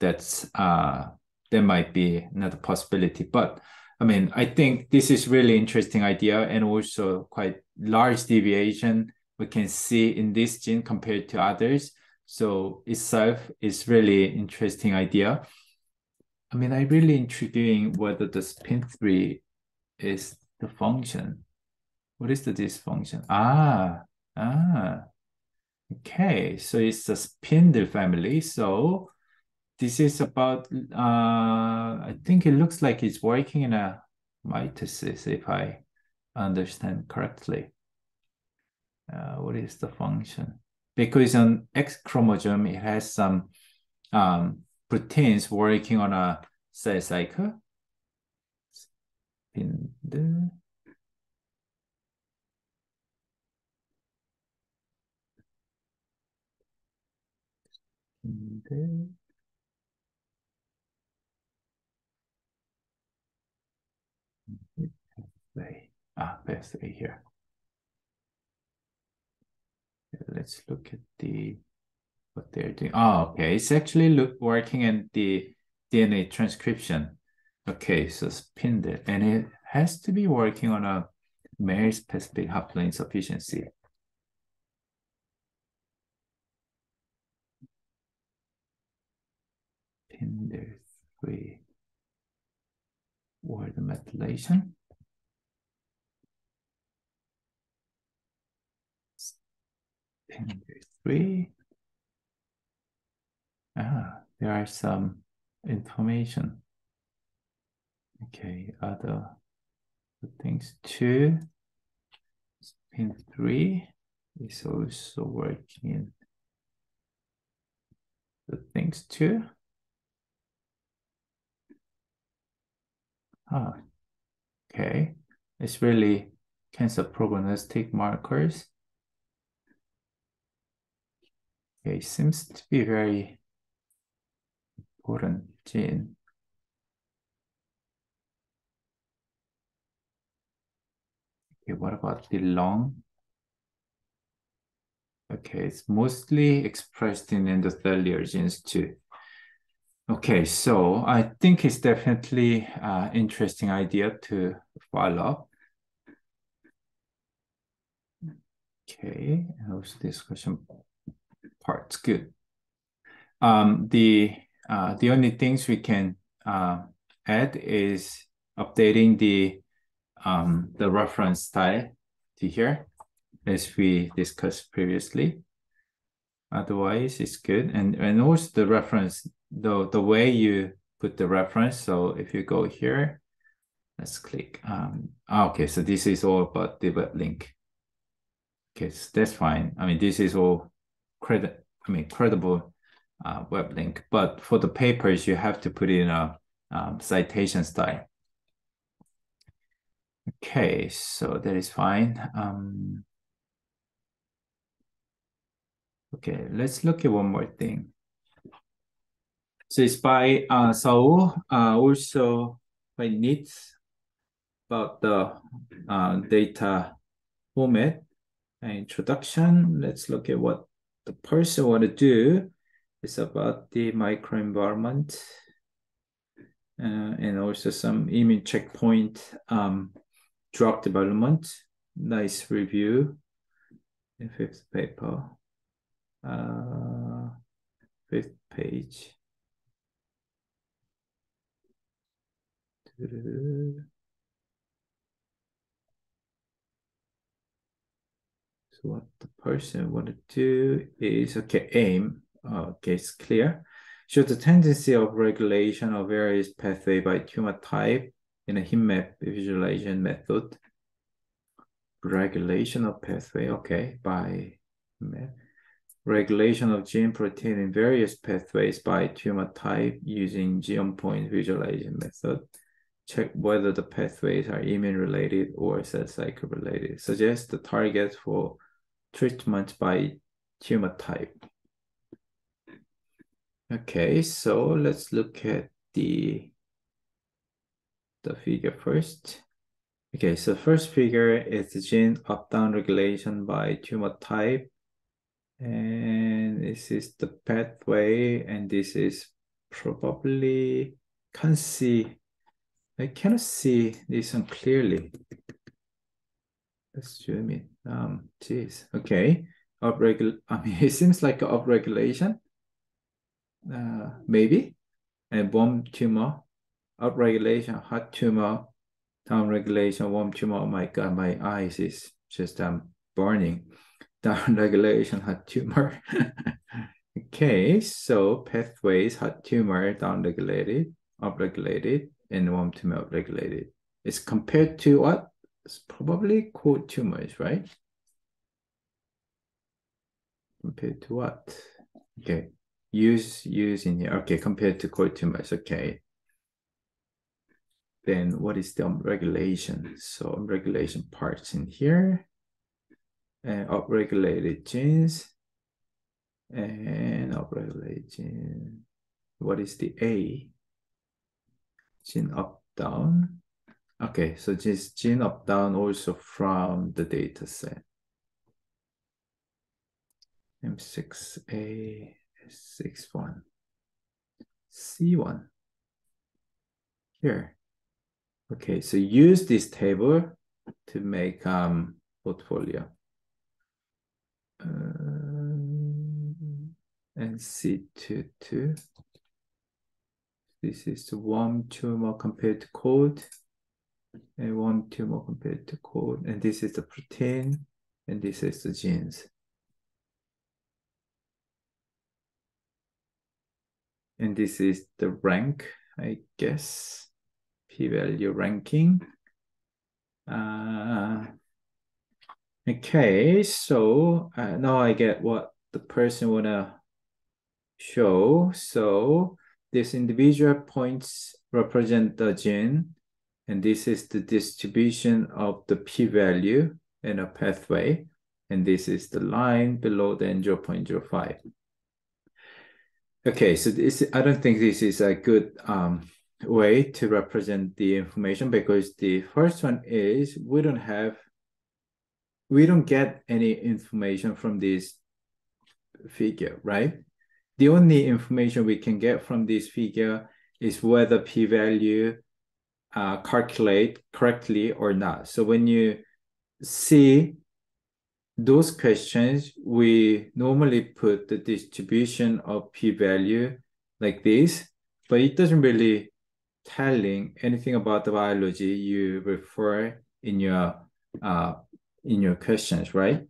that's uh, there might be another possibility, but I mean, I think this is really interesting idea and also quite large deviation we can see in this gene compared to others. So itself is really interesting idea. I mean, I really intriguing whether the SPIN3 is the function. What is the dysfunction? Ah, ah. Okay, so it's a spindle family. So this is about, uh, I think it looks like it's working in a mitosis, if I understand correctly. Uh, what is the function? Because on X chromosome, it has some um, proteins working on a cell cycle. Spindle. Spindle. Pathway. Ah, pathway here. Let's look at the what they're doing. Oh, okay. It's actually look working in the DNA transcription. Okay, so spindle, and it has to be working on a male specific haploid insufficiency. Spindle three word methylation. Spindle three. Ah, there are some information. Okay, other things too. Pin three is also working the things too. Ah, okay. It's really cancer prognostic markers. Okay, seems to be very important gene. Okay, what about the lung? Okay, it's mostly expressed in endothelial genes too. Okay, so I think it's definitely an interesting idea to follow. Okay, and also discussion part's good. Um, the uh, the only things we can uh, add is updating the um, the reference style to here as we discussed previously. Otherwise, it's good. And, and also the reference, the, the way you put the reference. So if you go here, let's click. Um, ah, okay, so this is all about the web link. Okay, so that's fine. I mean, this is all credit, I mean, credible uh, web link. But for the papers, you have to put in a um, citation style. Okay, so that is fine. Um, okay, let's look at one more thing. So it's by uh, Saul, uh, also by needs about the uh, data format and introduction. Let's look at what the person want to do. is about the microenvironment uh, and also some immune checkpoint um, drug development. Nice review. Fifth paper. Uh, fifth page. So what the person want to do is, okay, aim, uh, okay, it's clear. Show the tendency of regulation of various pathway by tumor type in a heat map visualization method. Regulation of pathway, okay, by map. Regulation of gene protein in various pathways by tumor type using genome point visualization method. Check whether the pathways are immune related or cell cycle related. Suggest the target for treatment by tumor type. Okay, so let's look at the the figure first. Okay, so first figure is the gene up-down regulation by tumor type. And this is the pathway, and this is probably, can't see, I cannot see this one clearly. Zoom in. Um, geez, okay. Upregul I mean, it seems like upregulation, uh, maybe. And warm tumor upregulation, hot tumor, down regulation, warm tumor. Oh my God, my eyes is just um burning. Down regulation, hot tumor. okay, so pathways, hot tumor, down regulated, upregulated, and warm tumor upregulated. It's compared to what? It's probably cold tumors, right? Compared to what? Okay, use use in here. Okay, compared to cold tumors. Okay, then what is the regulation? So regulation parts in here, and upregulated genes, and upregulate gene. What is the A? Gene up, down. Okay, so this gene up, down also from the data set. M6A, S61, C1 here. Okay, so use this table to make um portfolio. Um, and C2, 2. This is the one tumor compared to code, and one tumor compared to code. And this is the protein, and this is the genes. And this is the rank, I guess, p-value ranking. Uh, okay, so uh, now I get what the person wanna show. So this individual points represent the gene, and this is the distribution of the p-value in a pathway, and this is the line below the 0.05. Okay, so this I don't think this is a good um, way to represent the information because the first one is we don't have we don't get any information from this figure, right? The only information we can get from this figure is whether p-value uh, calculate correctly or not. So when you see those questions, we normally put the distribution of p-value like this, but it doesn't really telling anything about the biology you refer in your uh, in your questions, right?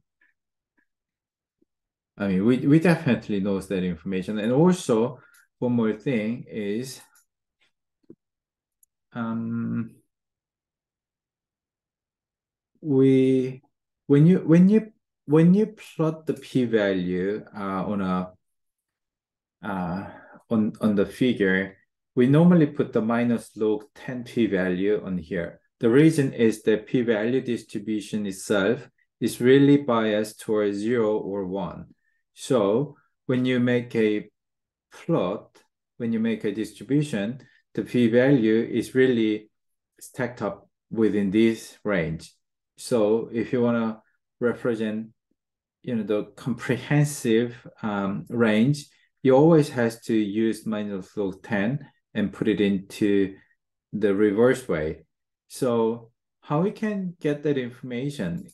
I mean, we, we definitely knows that information. And also, one more thing is, um, we when you when you when you plot the p-value uh, on a uh, on on the figure, we normally put the minus log 10 p-value on here. The reason is the p-value distribution itself is really biased towards zero or one. So when you make a plot, when you make a distribution, the p-value is really stacked up within this range. So if you want to represent, you know, the comprehensive um, range, you always has to use minus log 10 and put it into the reverse way. So how we can get that information?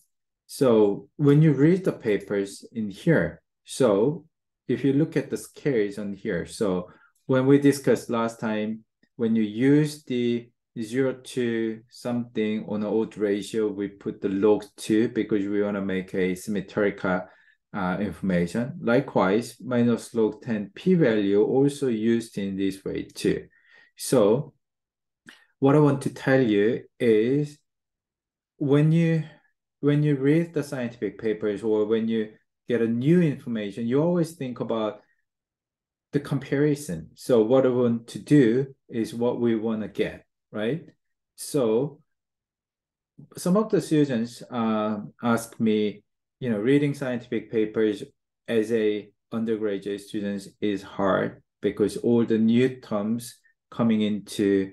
So when you read the papers in here, so if you look at the scales on here, so when we discussed last time, when you use the zero to something on an odd ratio, we put the log two because we want to make a symmetrical uh, information. Likewise, minus log 10 p-value also used in this way too. So what I want to tell you is when you when you read the scientific papers or when you get a new information, you always think about the comparison. So what I want to do is what we want to get, right? So some of the students uh, ask me, you know, reading scientific papers as a undergraduate student is hard because all the new terms coming into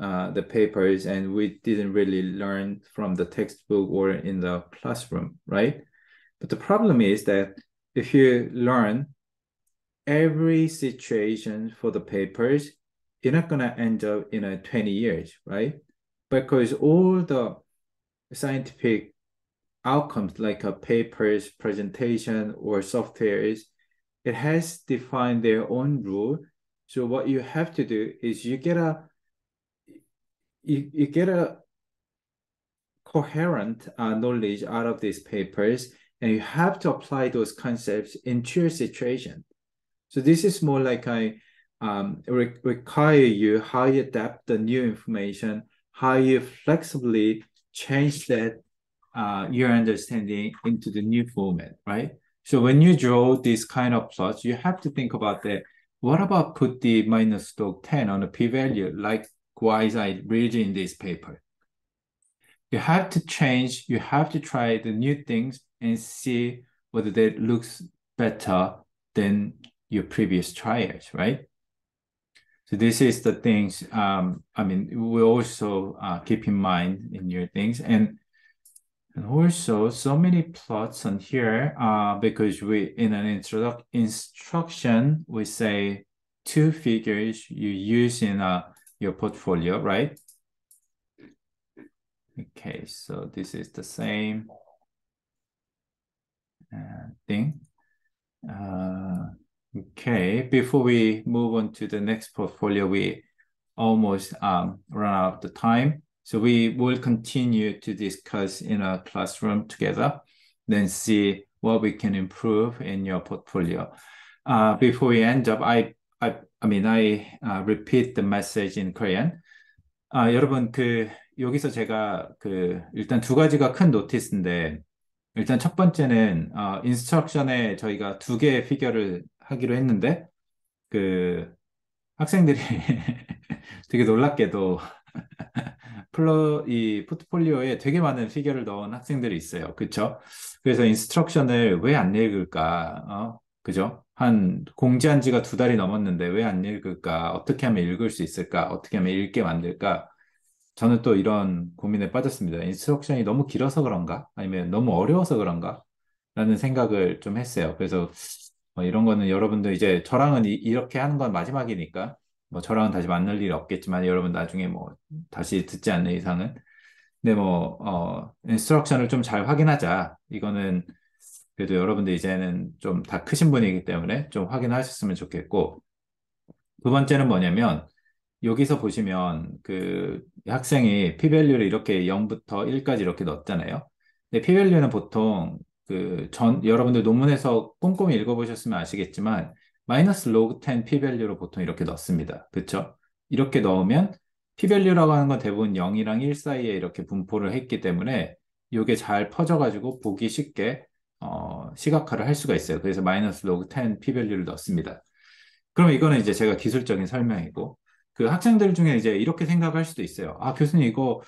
uh, the papers and we didn't really learn from the textbook or in the classroom, right? But the problem is that if you learn every situation for the papers, you're not going to end up in a 20 years, right? Because all the scientific outcomes like a paper's presentation or softwares, it has defined their own rule. So what you have to do is you get a you, you get a coherent uh, knowledge out of these papers and you have to apply those concepts into your situation. So this is more like I um, re require you how you adapt the new information, how you flexibly change that uh, your understanding into the new format, right? So when you draw this kind of plots, you have to think about that. What about put the minus log 10 on the p-value, likewise I read in this paper. You have to change, you have to try the new things and see whether that looks better than your previous trials, right? So this is the things, um, I mean, we also uh, keep in mind in your things. And, and also so many plots on here uh, because we, in an introdu instruction, we say two figures you use in uh, your portfolio, right? Okay, so this is the same uh, thing. Uh, okay, before we move on to the next portfolio, we almost um, run out of the time. So we will continue to discuss in a classroom together, then see what we can improve in your portfolio. Uh, before we end up, I, I, I mean, I uh, repeat the message in Korean. 아, 여러분, 그, 여기서 제가 그, 일단 두 가지가 큰 노티스인데, 일단 첫 번째는, 어, 인스트럭션에 저희가 두 개의 피겨를 하기로 했는데, 그, 학생들이 되게 놀랍게도 플러, 이 포트폴리오에 되게 많은 피겨를 넣은 학생들이 있어요. 그쵸? 그래서 인스트럭션을 왜 안 읽을까? 어? 그죠? 한 공지한 지가 두 달이 넘었는데 왜 안 읽을까? 어떻게 하면 읽을 수 있을까? 어떻게 하면 읽게 만들까? 저는 또 이런 고민에 빠졌습니다. 인스트럭션이 너무 길어서 그런가? 아니면 너무 어려워서 그런가? 라는 생각을 좀 했어요. 그래서 뭐 이런 거는 여러분들 이제 저랑은 이, 렇게 하는 건 마지막이니까 뭐 저랑은 다시 만날 일이 없겠지만 여러분 나중에 뭐 다시 듣지 않는 이상은 근데 뭐 어, 인스트럭션을 좀 잘 확인하자. 이거는 그래도 여러분들 이제는 좀 다 크신 분이기 때문에 좀 확인하셨으면 좋겠고 두 번째는 뭐냐면 여기서 보시면 그 학생이 p-value를 이렇게 0부터 1까지 이렇게 넣었잖아요. 근데 p-value는 보통 그 전 여러분들 논문에서 꼼꼼히 읽어보셨으면 아시겠지만 마이너스 로그 10 p-value로 보통 이렇게 넣습니다. 그렇죠? 이렇게 넣으면 p-value라고 하는 건 대부분 0이랑 1 사이에 이렇게 분포를 했기 때문에 이게 잘 퍼져가지고 보기 쉽게 어, 시각화를 할 수가 있어요. 그래서 마이너스 로그 10 p-value를 넣습니다. 그럼 이거는 이제 제가 기술적인 설명이고 그 학생들 중에 이제 이렇게 생각할 수도 있어요. 아, 교수님 이거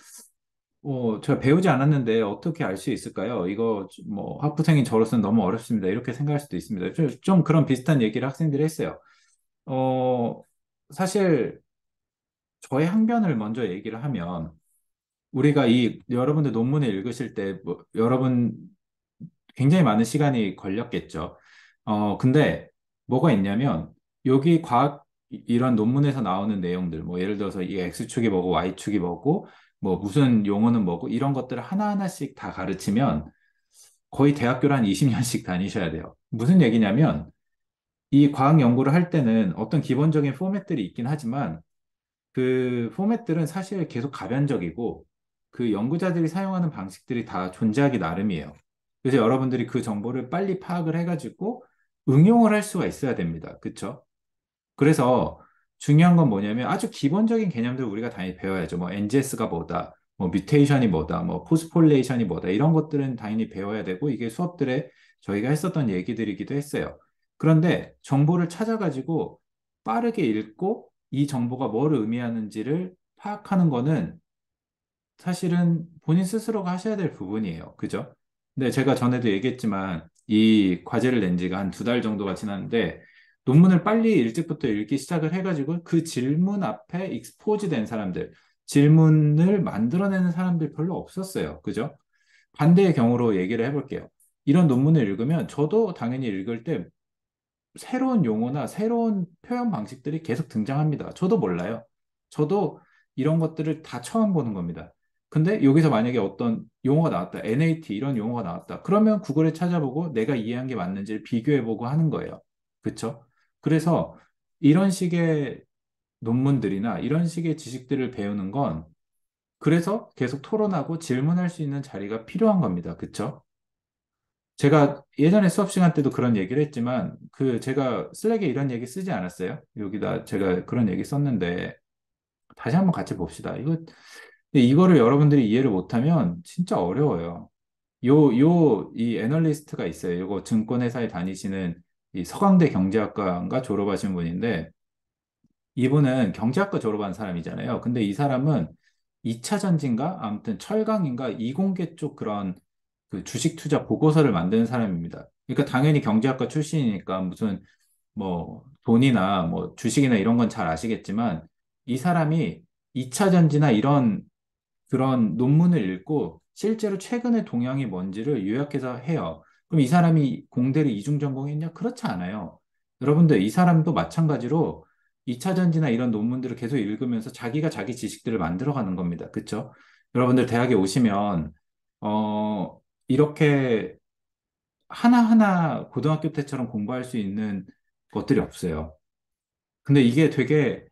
어, 제가 배우지 않았는데 어떻게 알 수 있을까요? 이거 뭐 학부생인 저로서는 너무 어렵습니다. 이렇게 생각할 수도 있습니다. 좀, 좀 그런 비슷한 얘기를 학생들이 했어요. 어, 사실 저의 항변을 먼저 얘기를 하면 우리가 이 여러분들 논문을 읽으실 때 뭐, 여러분 굉장히 많은 시간이 걸렸겠죠. 어, 근데 뭐가 있냐면 여기 과학 이런 논문에서 나오는 내용들, 뭐 예를 들어서 이 X축이 뭐고 Y축이 뭐고 뭐 무슨 용어는 뭐고 이런 것들을 하나하나씩 다 가르치면 거의 대학교를 한 20년씩 다니셔야 돼요. 무슨 얘기냐면 이 과학 연구를 할 때는 어떤 기본적인 포맷들이 있긴 하지만 그 포맷들은 사실 계속 가변적이고 그 연구자들이 사용하는 방식들이 다 존재하기 나름이에요. 그래서 여러분들이 그 정보를 빨리 파악을 해가지고 응용을 할 수가 있어야 됩니다. 그쵸? 그래서 중요한 건 뭐냐면 아주 기본적인 개념들 우리가 당연히 배워야죠. 뭐 NGS가 뭐다, 뭐 뮤테이션이 뭐다, 뭐 포스폴레이션이 뭐다 이런 것들은 당연히 배워야 되고 이게 수업들에 저희가 했었던 얘기들이기도 했어요. 그런데 정보를 찾아가지고 빠르게 읽고 이 정보가 뭘 의미하는지를 파악하는 거는 사실은 본인 스스로가 하셔야 될 부분이에요. 그죠? 근데 제가 전에도 얘기했지만 이 과제를 낸 지가 한 두 달 정도가 지났는데 논문을 빨리 일찍부터 읽기 시작을 해가지고 그 질문 앞에 익스포즈 된 사람들, 질문을 만들어내는 사람들 별로 없었어요. 그죠? 반대의 경우로 얘기를 해볼게요. 이런 논문을 읽으면 저도 당연히 읽을 때 새로운 용어나 새로운 표현 방식들이 계속 등장합니다. 저도 몰라요. 저도 이런 것들을 다 처음 보는 겁니다. 근데 여기서 만약에 어떤 용어가 나왔다, NAT 이런 용어가 나왔다. 그러면 구글에 찾아보고 내가 이해한 게 맞는지를 비교해보고 하는 거예요. 그쵸? 그래서 이런 식의 논문들이나 이런 식의 지식들을 배우는 건 그래서 계속 토론하고 질문할 수 있는 자리가 필요한 겁니다. 그쵸? 제가 예전에 수업 시간 때도 그런 얘기를 했지만 그 제가 슬랙에 이런 얘기 쓰지 않았어요. 여기다 제가 그런 얘기 썼는데 다시 한번 같이 봅시다. 이거 이거를 여러분들이 이해를 못하면 진짜 어려워요. 요, 요, 이 애널리스트가 있어요. 이거 증권회사에 다니시는 이 서강대 경제학과인가 졸업하신 분인데 이분은 경제학과 졸업한 사람이잖아요. 근데 이 사람은 2차 전지인가 아무튼 철강인가 이공계 쪽 그런 그 주식 투자 보고서를 만드는 사람입니다. 그러니까 당연히 경제학과 출신이니까 무슨 뭐 돈이나 뭐 주식이나 이런 건 잘 아시겠지만 이 사람이 2차 전지나 이런 그런 논문을 읽고 실제로 최근의 동향이 뭔지를 요약해서 해요. 그럼 이 사람이 공대를 이중 전공했냐? 그렇지 않아요. 여러분들 이 사람도 마찬가지로 2차 전지나 이런 논문들을 계속 읽으면서 자기가 자기 지식들을 만들어가는 겁니다. 그렇죠? 여러분들 대학에 오시면 어 이렇게 하나하나 고등학교 때처럼 공부할 수 있는 것들이 없어요. 근데 이게 되게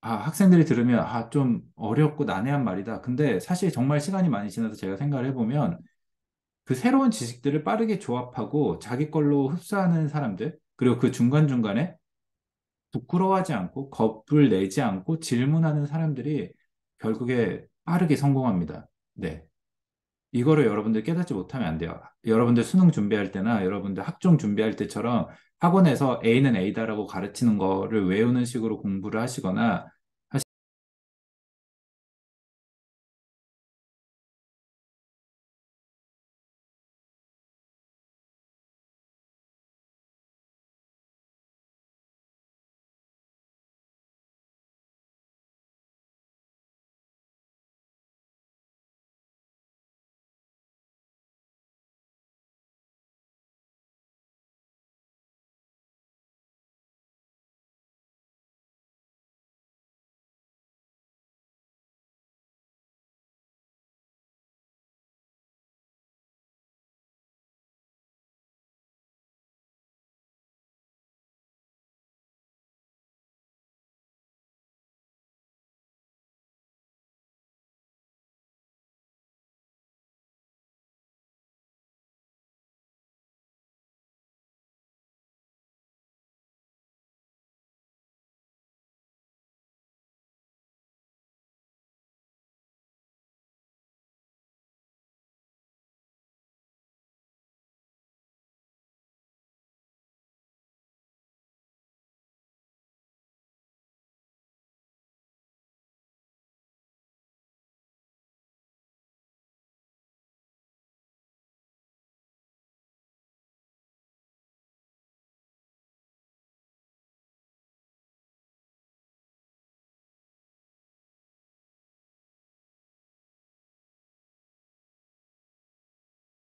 아, 학생들이 들으면 아, 좀 어렵고 난해한 말이다. 근데 사실 정말 시간이 많이 지나서 제가 생각을 해보면 그 새로운 지식들을 빠르게 조합하고 자기 걸로 흡수하는 사람들, 그리고 그 중간중간에 부끄러워하지 않고 겁을 내지 않고 질문하는 사람들이 결국에 빠르게 성공합니다. 네. 이거를 여러분들 깨닫지 못하면 안 돼요. 여러분들 수능 준비할 때나 여러분들 학종 준비할 때처럼 학원에서 A는 A다라고 가르치는 거를 외우는 식으로 공부를 하시거나